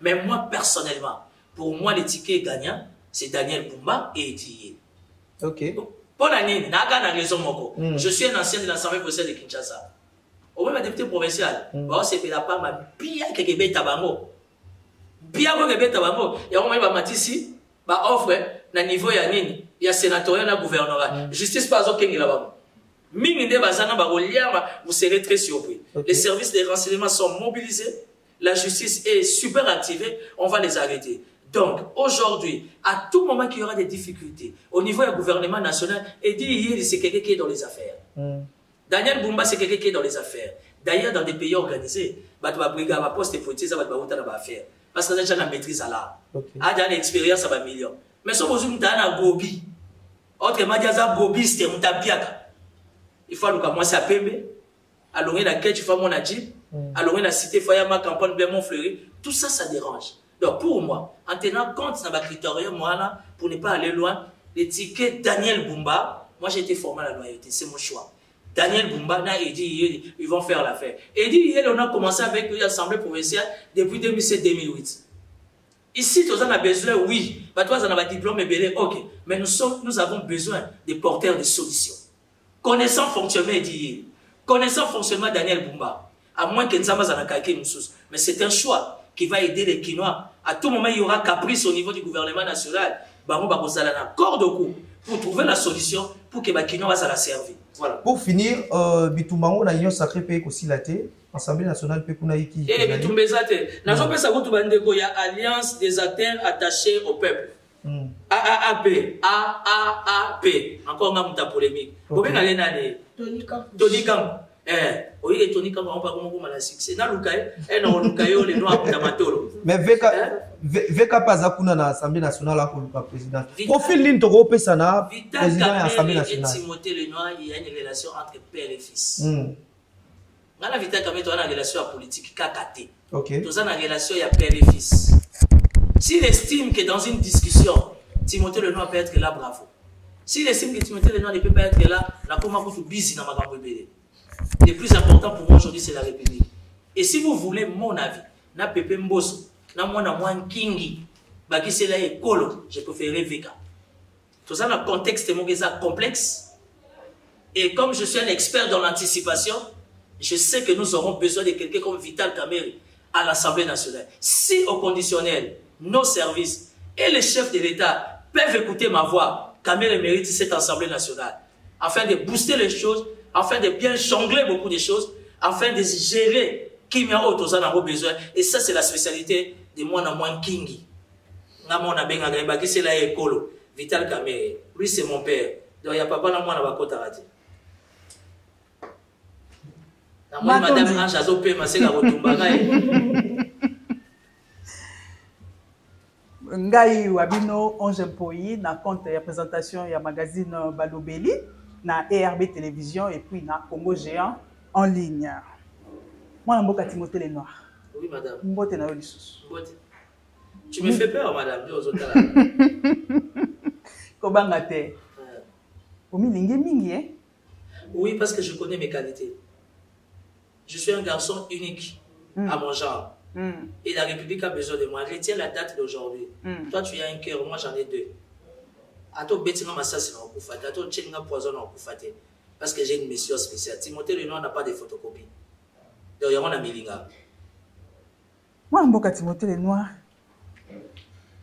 Mais moi, personnellement, pour moi, les tickets gagnants, c'est Daniel Boumba et Etiye. Ok. Pour la nini, naga na raison moko. Mm. Je suis un ancien de l'Assemblée provinciale de Kinshasa. Au même député provincial, bah c'est la pas ma bien que kebe tabango. Bien que kebe tabango. Ya on ba matisi, ba offre na niveau ya nini, ya sénatorial na gouvernorat. Mm. Justice pas au kengi là-bas. Mingi nde bazana ba relier, vous serez très surpris. Okay. Les services de renseignement sont mobilisés. La justice est super activée, on va les arrêter. Donc, aujourd'hui, à tout moment qu'il y aura des difficultés, au niveau du gouvernement national, Eddie c'est quelqu'un qui est dans les affaires. Mm. Daniel Bumba, c'est quelqu'un qui est dans les affaires. D'ailleurs, dans des pays organisés, bah, tu vas brigade, va poste politique, ça va te faire affaire. Parce que as déjà la maîtrise à l'art. Okay. Ah, tu as l'expérience, ça va million. Mais si vous avez un gobi, autrement, tu as un gobi, c'est un tabiaka. Il faut que moi, ça pembe. Alors, la quête, tu fais mon adjib? Alors, la cité, il faut ma campagne, bien mon fleuri. Tout ça, ça dérange. Donc pour moi, en tenant compte de ma critérium, moi, pour ne pas aller loin, l'étiquette Daniel Bumba, moi j'ai été formé à la loyauté, c'est mon choix. Daniel Bumba, Edi, ils vont faire l'affaire. Edi, on a commencé avec l'Assemblée provinciale depuis 2007-2008. Ici, tu as besoin, oui, bah, toi, as un diplôme, ok, mais nous, sommes, nous avons besoin de porteurs de solutions. Connaissant fonctionnement Edi, connaissant fonctionnement Daniel Bumba, à moins que nous ayons mais c'est un choix qui va aider les Quinois. À tout moment, il y aura caprice au niveau du gouvernement national. Bango Bakosala un accord de coup pour trouver la solution pour que les Quinois va la servir. Voilà. Pour finir, euh, Bitumbango na union sacrée pe aussi la Assemblée nationale pe kuna. Eh Bitumbeza te. Nazo pesa ko tubandeko ya alliance des acteurs attachés au peuple. Mm. AAAP, AAAP. Encore un peu polémique. Vous pouvez aller dans Tony Campos. Eh oyi etonika ngo pa komo kuma na succès. Na luka eh na luka yo le no akuta matolo. Mais veka eh? veka paza kuna na assemblée nationale ako luka président. Profil nini toko pesa na président ya assemblée nationale. Timothée Lenoir il y a une relation entre père et fils. Mm. ngana Vital Kamé to na relation ya politique kaka te. Toza na relation ya père et fils. S'il estime que dans une discussion Timothée Lenoir peut être là bravo. S'il estime que Timothée Lenoir ne peut pas être là na koma kutu busy na makambo ebele le plus important pour moi aujourd'hui, c'est la République. Et si vous voulez mon avis, na Pepe Mboso, na mwana mwan kingi, baki c'est là écolo, je préférerais Vega. Tout ça le contexte est complexe. Et comme je suis un expert dans l'anticipation, je sais que nous aurons besoin de quelqu'un comme Vital Kameri à l'Assemblée nationale. Si au conditionnel, nos services et les chefs de l'État peuvent écouter ma voix, Kameri mérite cette Assemblée nationale, afin de booster les choses afin de bien jongler beaucoup de choses, afin de gérer qui m'a auto besoin. Et ça, c'est la spécialité de moi, na moi, kingi. Nga mona benga ga c'est la écolo. Vital Kamere. Lui, c'est mon père. Donc, il n'y a pas de moi dans ma côte à rater. Madame Ange azopema se na kotumba ngai ngai wa bino Ange Mpoyi na compte ya présentation ya magazine Balobeli na ERB télévision et puis na Congo géant en ligne mwana mboka Timothée Lenoir oui madame mbote na lisusu mbote tu me fais peur madame nde ozotala [laughs] kobanga te omilingi mingi eh? oui parce que je connais mes qualités je suis un garçon unique mm. à mon genre. Mm. Et la République a besoin de moi. Retiens la date d'aujourd'hui. Mm. Toi, tu as un cœur, moi j'en ai deux. Ato betinga masasi na okufate, ato tchenga poison na okufate. Parce que j'ai une mission spéciale. Timothée Lenoir n'a pas de photocopie. Donc, il y a un milinga. Moi, mboka Timothée Lenoir.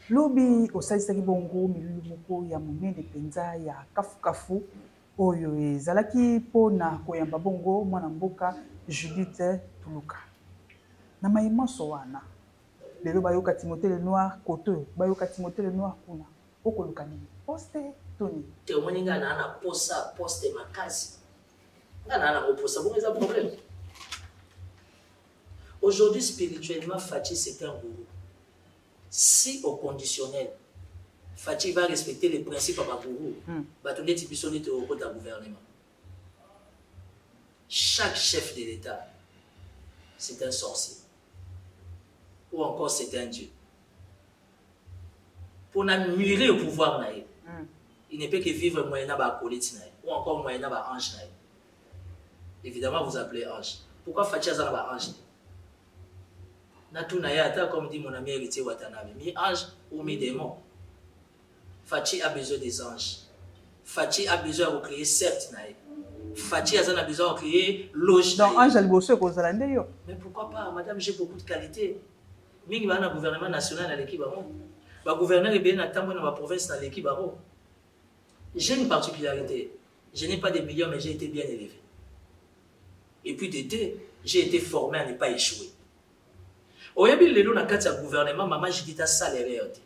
lobi osalisaki bongo milulu moko ya monene mpenza ya kafukafu oyo ezalaki mpona koyamba bongo mwana mboka judith tuluka na mayemoso wana lelo bayoka timote lenoir kote bayoka timote lenoir kuna okoluka nini poste to nini te omoni ngai naa na posa poste makasi ngai naa nango posa bongo eza problème aujourd'hui spirituellement faci c'est un gourou si au conditionnel faci va respecter les principes ya bagourou bato ndeti biso neti okota gouvernement chaque chef de l'État, c'est un sorcier. Ou encore c'est un Dieu. Pour admirer le pouvoir, mm. Il ne peut que vivre moyennant la acolyte ou encore moyennant la ange. Évidemment, vous appelez ange. Pourquoi Fatia Zana ba ange Natu Nayata, comme dit mon ami héritier Watanabe, mi ange ou mi démon. Fachi a besoin des anges. Fachi a besoin de recréer certes Naï. Fati a besoin de créer loge. Donc, Angèle Bosso, kozala nde yo. Mais pourquoi pas, madame, j'ai beaucoup de qualité. Mingi ba na gouvernement national na l'équipe baro. Ba gouverneur bien na tambo na ba province na l'équipe. J'ai une particularité. Je n'ai pas des millions, mais j'ai été bien élevé. Et puis d'été, j'ai été formé à ne pas échouer. oyebi lelo na kati ya gouvernement mama jidita salaire yo te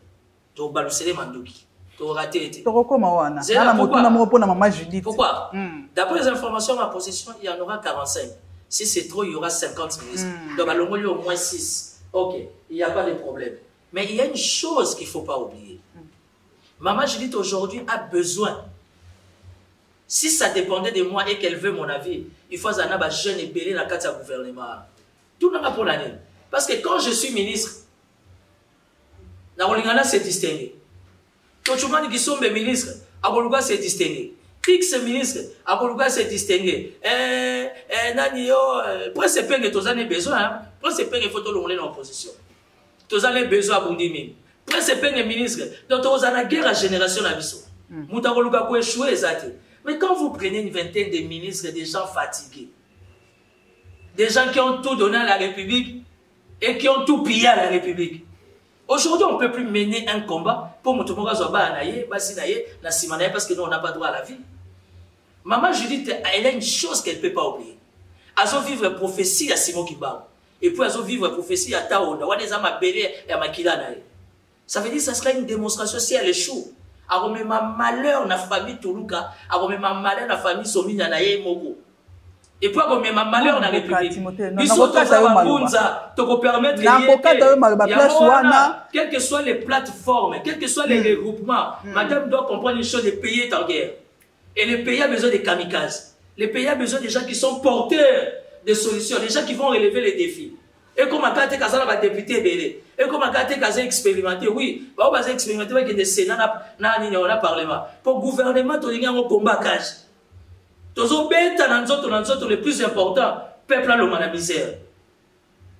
tobalusele mandoki torate te tokokoma wana nana motuna moko mpona mama judith pourquoi? Mm. d'après les informations à ma possession il y en aura 45 si c'est trop il y aura 50 ministres mm. donc balongoli au moins 6 ok il n'y a pas de problème mais il y a une chose qu'il ne faut pas oublier. Maman judith aujourd'hui a besoin. Si ça dépendait de moi et qu'elle veut mon avis il faut azala na bajeune ebele na kati ya gouvernement. Tout nanga mpo na nini parce que quand je suis ministre nakolingana se distingue tochumani kisombe ministre akoluka se distingue x ministre akoluka se distingue eh, eh, nani yo eh, prince penge toza ne besoin prince penge fo tolongole na opposition toza ne besoin abundi mingi prince penge ministre donc tokozala na guerre ya génération na biso moto akoluka eza te mais quand vous prenez une vingtaine de ministres des gens fatigués des gens qui ont tout donné à la république et qui ont tout pillé à la république Aujourd'hui, on ne peut plus mener un combat pour Motomoga Zoba Anaye, Basinaye, Nassimanaye, parce que nous, on n'a pas droit à la vie. Maman Judith, elle a une chose qu'elle ne peut pas oublier. Elles ont vivre prophétie à Simon Kibao. Et puis, elles ont vivre prophétie à Taonda. et à Makila Ça veut dire que ça sera une démonstration. Si elle échoue. Même malheur dans la famille Toulouka, alors même malheur dans la famille Somina Naye Mogo. et puis akomema malheur na république. biso toza babunza tokopermettre quelles que soient les plateformes quelles que soient les regroupements madame doit comprendre une chose le pays est en guerre. Et le pays a besoin de kamikazes. Le pays a besoin de gens qui sont porteurs de solutions des gens qui vont relever les défis ekomaka te kaza na badepute ebele. Ekomaka te kaza expérimenté oui bao baza expérimenté bakende sénat na nini na parlement. Po gouvernement tolingi yango kombakage tozobeta na nzoto na nzoto le plus important peuple aloma na misère.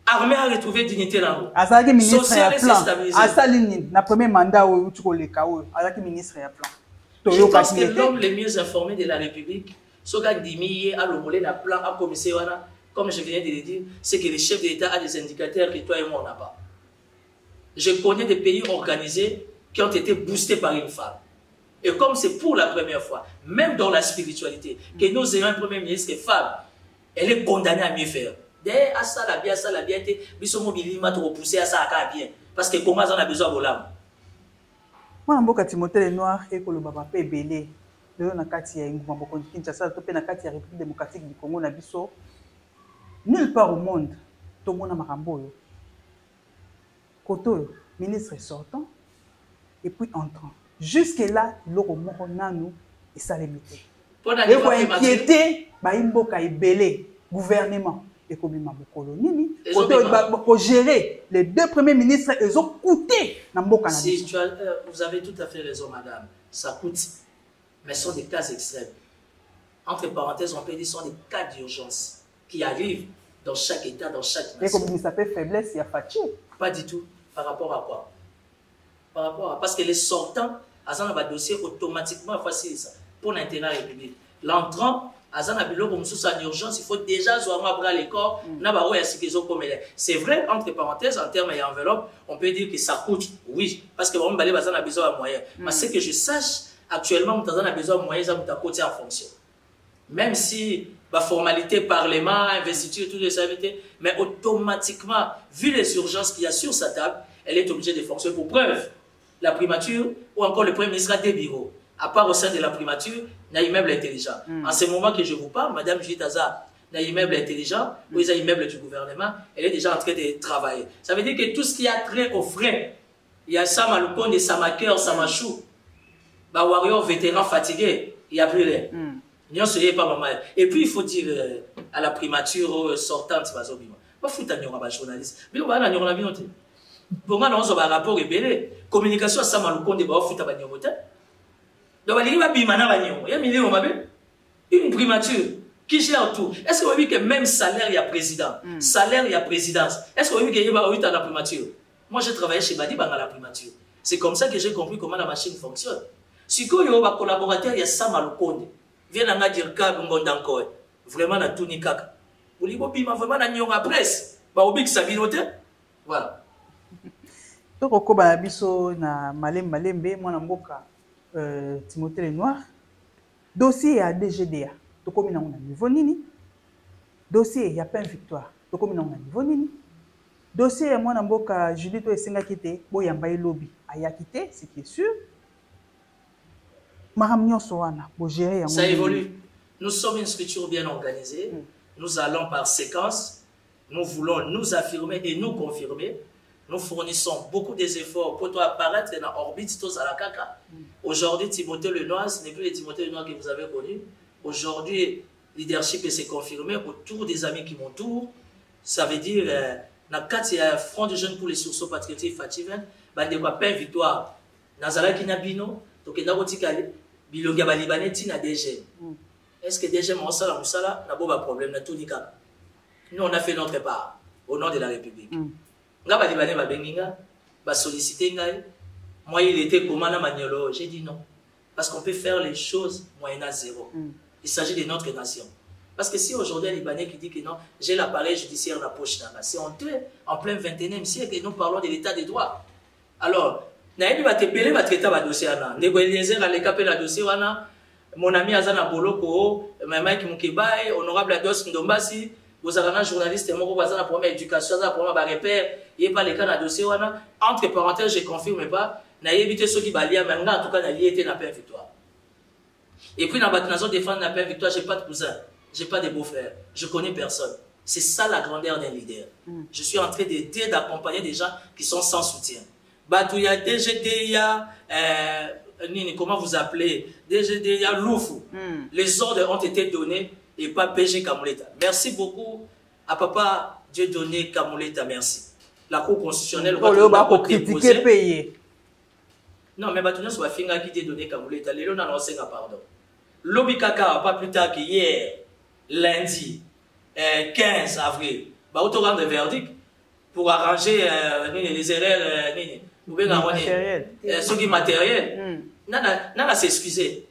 Armée a retrouvé dignité nango azalaki ministre ya plan. asali nini? Na premier mandat oyo uti koleka oyo azalaki ministre ya plan. Que l'homme le mieux informé de la république soki andimi ye alongole na plan akomise wana comme je venais de le dire c'est que le chef de l'état a des indicateurs que toi et moi on n'a pas je connais des pays organisés qui ont été boostés par une femme Et comme c'est pour la première fois, même dans la spiritualité, que nous ayons un premier ministre femme, elle est condamnée à mieux faire. Dès à ça la bien, ça la bien, biso mobilima to repousser à ça à bien. Parce que comment on a besoin de l'âme. mwana mboka timote noir ekoloba bape ebele lelo na kati ya engumba bokonzi kinshasa to mpe na kati ya république démocratique du congo na biso nulle part au monde tomona makambo oyo. Kote oyo ministre sortant et puis entrant. Jusque là eloko moko nanu esalemi te ekoinquiéte bayimboka ebele gouvernement ekobima mokolo nini? Kote oyo kogérer les deux premiers ministres ezokute na mboka na euh, vous avez tout à fait raison madame. Ça coûte mais sont des cas extrêmes. Entre parenthèses on peut dire sont des cas d'urgence qui arrivent dans chaque état dans chaque nation. ekobimisa mpe faiblesse ya faci pas du tout. Par rapport à quoi? Par rapport à parce que les sortants aza na badossier automatiquement afasilisa pour l'intérêt république. L'entrant aza na biloko mosusu en urgence il faut déjà zwa yango abra le corps na sika ezokomela c'est vrai entre parenthèses en termes ya enveloppe on peut dire que ça coûte. Oui. Parce que bango mibale baza na besoin ya moyen mais ce que je sache actuellement moto aza na besoin ya moyen eza moto akoti en fonction. Même si baformalité parlement investiture tout ça mais automatiquement vu les urgences qu'il y a sur sa table elle est obligée de fonctionner pour preuve la primature ou encore le premier ministre a des bureaux à part au sein de la primature, na immeuble intelligent. Mm. En ce moment que je vous parle, Madame Julie Taza, na immeuble intelligent, mm. ou les immeubles du gouvernement, elle est déjà en train de travailler. Ça veut dire que tout ce qui a trait aux frais, il y a Sama Lukonde, Sama Cœur, Sama Chou, bah, warrior vétéran fatigué, il n'y a plus rien. Mm. Pas maman. Et puis, il faut dire euh, à la primature euh, sortante, Bazobima, pas foutre un journaliste. Mais on va aller à la Bon, on a un rapport rebelle. Communication à Sama Lukonde, bah, foutre un donc balingi babima na baniongo ya milimo mabe une primature qui gère tout. Est ce que oyebi que même salaire ya président? Mm. salaire ya présidence. Est ce que oyebi que yeba oyuta na primature? Moi j'ai travaillé chez badi banga la primature. C'est comme ça que j'ai compris comment la machine fonctionne. Sikoyo bacollaborateur ya sama lukonde vie nanga dire ka ngonda nkoe vraiment na tuni kaka olingi bobima vraiment na niongo ya presse. Baobikisa bino te voilà. Tokokoba na biso na malembe malembe mwana mboka euh, Timothée Lenoir. Dossier ya DGDA tokomi nango na niveau nini? Dossier ya pain victoire. Tokomi nango na niveau nini? Dossier ya mwana mboka Judith oyo esengaki te boyamba ye lobi ayaki te ce qui est sûr ça évolue nous sommes une structure bien organisée nous allons par séquence nous voulons nous affirmer et nous confirmer nous fournissons beaucoup des efforts pour toi apparaître dans l'orbite tous à la caca. Aujourd'hui, Timothée Lenoir, ce n'est plus le Timothée Lenoir que vous avez connu. Aujourd'hui, leadership s'est confirmé autour des amis qui m'entourent. Ça veut dire, euh, dans y a Front de jeunes pour les sursauts patriotiques Fativen, bah, de victoire. Nazala Kinabino, donc il y a un bilonga balibanais tina DG. Est-ce que DG m'a sala musala, n'a pas de problème, n'a ni Nous, on a fait notre part au nom de la République. Mm. nga balibane babengi nga basollicite ngai moi il était comment na maniolo j'ai dit non parce qu'on peut faire les choses moyenne à zéro mm. il s'agit de notre nation parce que si aujourd'hui un Libanais qui dit que non, j'ai l'appareil judiciaire dans la poche, c'est honteux en plein 21e siècle et nous parlons de l'état des droits. Alors, nayebi batebele batraita badossier wana. Ndeko eliezer aleka mpe na dossier wana. Mon ami aza na boloko mike mokebae honorable ados ndombasi bozalaka na journaliste moko baza na problème ya éducation aza na problème ya barepere ye pa leka na dossier wana. Entre parenthèse je confirme pas nayebi te soki balia me nga en tout cas nalie te na pain victoire. Et puis na bato nazo défendre na pain victoire j'ai pas de cousin j'ai pas de beau-frère je connais personne. C'est ça la grandeur d'un leader. Mm. je suis en train d'aider d'accompagner des gens qui sont sans soutien bato ya dgd ya euh, nini comment vous appelez? Dgd ya loufu mm. les ordres ont été donnés et pas PG Kamuleta. Merci beaucoup à papa Dieu donné Kamuleta, merci. La Cour constitutionnelle va critiquer payer. Non, mais c'est Finga qui Dieu donné Kamuleta? Les gens n'ont pardon. Lobby Kaka, pas plus tard qu'hier, lundi, euh, 15 avril, bah, auto rendre verdict pour arranger euh, les erreurs, euh. Euh, ce qui est matériel. Mm. Nana s'excuser.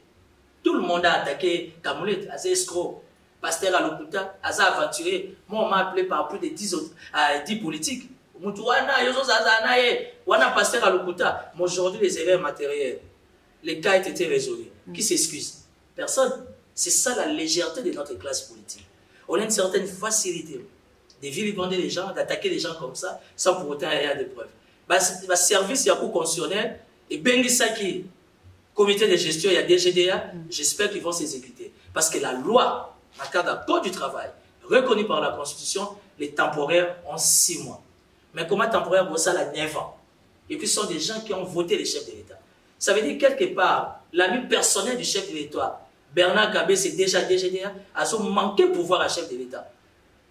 Tout le monde a attaqué Kamuleta, c'est escroc. pasteur alokuta aza aventuré moi on m'a appelé par plus de 10 autres, euh, 10 politiques mutu wana yozozaza na ye wana pasteur alokuta mais aujourd'hui les erreurs matérielles les cas ont été résolus mm. qui s'excuse? Personne c'est ça la légèreté de notre classe politique on a une certaine facilité de vilipender les gens d'attaquer les gens comme ça sans pour autant avoir de preuves bah, bah, service ya coup constitutionnel ebengisaki comité de gestion ya dgda j'espère qu'ils vont s'exécuter. Parce que la loi en cadre code du travail reconnu par la constitution les temporaires ont six mois. Mais comment temporaire bosala 9 ans? Et puis ce sont des gens qui ont voté les chefs de l'état. Ça veut dire quelque part l'ami personnel du chef de l'état bernard kabé c'est déjà dgda azo manqué pouvoir à chef de l'état.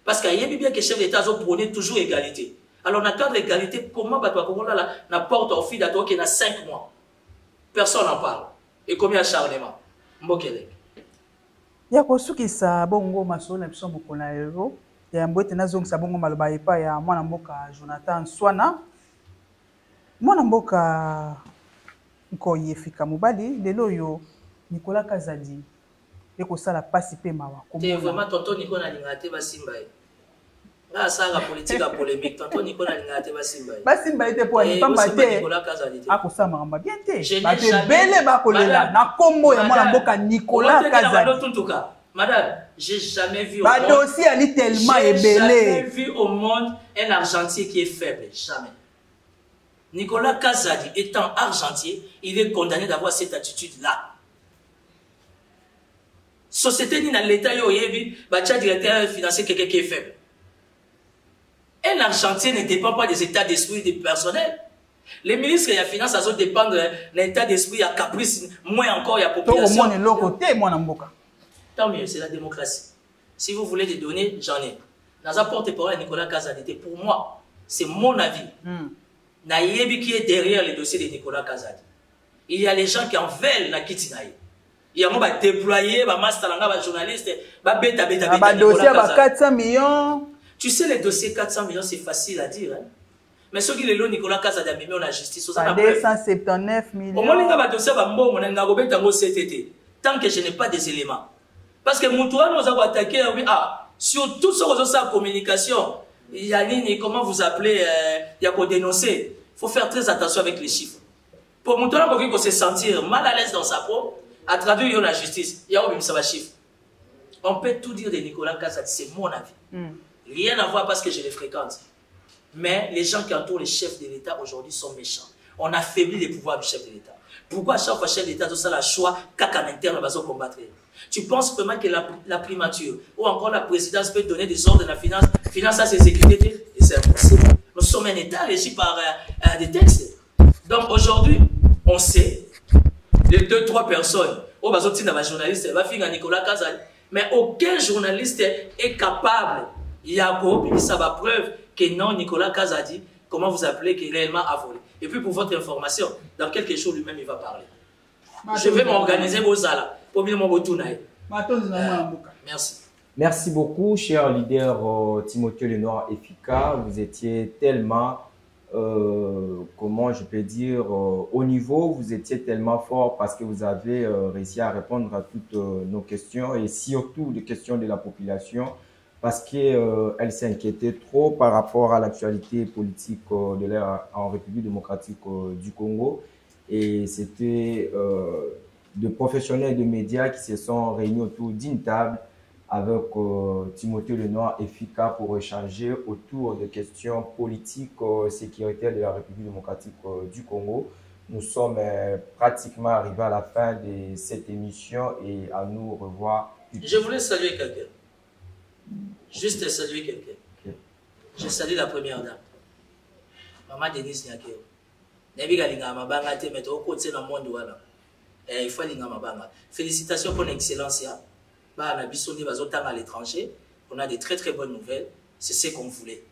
Parce qu'ayebi bien que chef d'état azoprône toujours égalité alors na cadre égalité comment bato bakokolala na porte ofide atoke na 5 mois? Personne n'en parle. Ekomi acharnement? Mbokeleke ya kosukisa bongo masolo na biso mokolo na lelo yambo ete nazongisa bongo maloba epai ya mwana mboka jonathan swana. Mwana mboka nkoyi efika mobali lelo oyo nikola kazadi ekosala mpasi mpe mawa. Te vraiment tonton niko nalingaka te basimba ye nga asalaka politike ya polémique tonton niko nalingaka te basimba ye basimba ye te Eh, alipamba te Nicolas Kazadi te. akosala makambo bien te bato jamais- ebele bakolela na nkombo ya mwana mboka nikola Omotekela kazadi bado tuntuka madame j'ai jamais vu au monde badosie ali tellement J'ai jamais ebele vu au monde un argentier qui est faible. Jamais. Nicolas Kazadi étant argentier, il est condamné d'avoir cette attitude-là. Société ni dans l'État, yo yebi, bacha directeur financier quelqu'un qui est faible. Un argentier ne dépend pas des états d'esprit du personnel. Les ministres et la finance, ça doit dépendre de l'état d'esprit, il y a caprice, moins encore, il y a population. Tant mieux, c'est la démocratie. Si vous voulez des données, j'en ai. Dans un porte-parole à Nicolas Kazadi, pour moi, c'est mon avis. Hmm. Naïebi qui est derrière les dossiers de Nicolas Kazadi. Il y a les gens qui en veulent na kiti naïe. Il y a moi déployer, ba master ba journaliste, na beta badosie ya Nicolas ba Kazadi. 400 millions Tu sais, les dossiers 400 millions, c'est facile à dire. Hein? Mais ceux qui les lots Nicolas Kazadi a mis en la justice, pas 279 au moins, millions les gars, dossier va mbongo na ngabobeta tango CTT. Tant que je n'ai pas des éléments. Parce que mon toit nous avons attaqué, oui, ah, sur tout ce réseau sa communication, il y a nini, comment vous appelez, euh, il y a qu'à dénoncer. Il faut faire très attention avec les chiffres. Pour mon toit, on se sentir mal à l'aise dans sa peau, à traduire la justice, il y a va chiffre. On peut tout dire de Nicolas Kassadi, c'est mon avis. Hmm. Rien à voir parce que je les fréquente. Mais les gens qui entourent les chefs de l'État aujourd'hui sont méchants. On affaiblit les pouvoirs du chef de l'État. Pourquoi chaque fois chef d'État tout ça la choix qu'à interne va se combattre? Tu penses vraiment que la, la primature ou encore la présidence peut donner des ordres à la finance, finance à ses Et c'est impossible. Nous sommes un État régi par euh, euh, des textes. Donc aujourd'hui, on sait les deux, trois personnes, oh, sorti dans ma journaliste, va finir Nicolas Kazali. Mais aucun journaliste est capable, il y a ça va preuve que non, Nicolas Kazadi, comment vous appelez, qui réellement a volé. Et puis pour votre information, dans quelques jours lui-même, il va parler. Je vais m'organiser bien mon matondi na mwana mboka Merci. Merci beaucoup, cher leader euh, Timothée Lenoir Effica. Vous étiez tellement, euh, comment je peux dire, euh, au niveau, vous étiez tellement fort parce que vous avez euh, réussi à répondre à toutes euh, nos questions et surtout les questions de la population parce qu'elle s'inquiétait trop par rapport à l'actualité politique euh, de l'ère en République démocratique euh, du Congo. Et c'était euh, de professionnels de médias qui se sont réunis autour d'une table avec euh, Timothée Lenoir et FICA pour échanger autour des questions politiques, euh, sécuritaires de la République démocratique euh, du Congo. Nous sommes euh, pratiquement arrivés à la fin de cette émission et à nous revoir. Je voulais saluer quelqu'un. Juste saluer quelqu'un. Je salue la première dame. Maman Denise Nyakeo. Nebi galinga mabanga te na monde wana. Eh mabanga. Ya. Na biso bazotanga à l'étranger. On a des très très bonnes nouvelles. C'est ce qu'on voulait.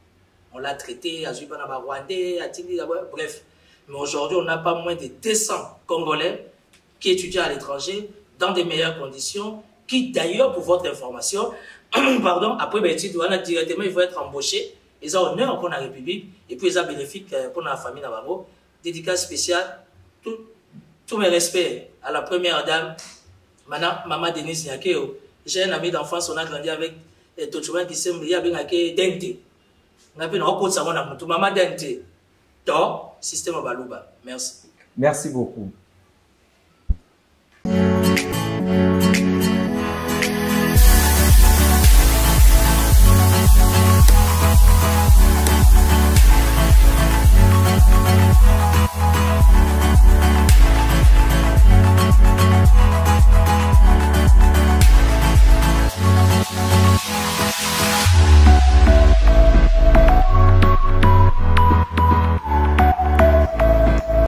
On l'a traité, à Zuba na ba Rwandais, à Tindi, à- bref. Mais aujourd'hui, on n'a pas moins de 200 Congolais qui étudient à l'étranger dans des meilleures conditions, qui d'ailleurs, pour votre information, [clears throat] pardon, après ben, études, directement, il faut être embauché. Ils ont honneur pour la République, et puis ils ont bénéfique euh, pour la famille Navarro. Dédicace spéciale, tout, tous mes respects à la première dame, Maman Denise Nyakeo. J'ai un ami d'enfance, on a grandi avec Tochouman qui s'est marié avec Dente. On a pu nous rencontrer Maman Dente. Donc, système Balouba. Merci. Merci beaucoup.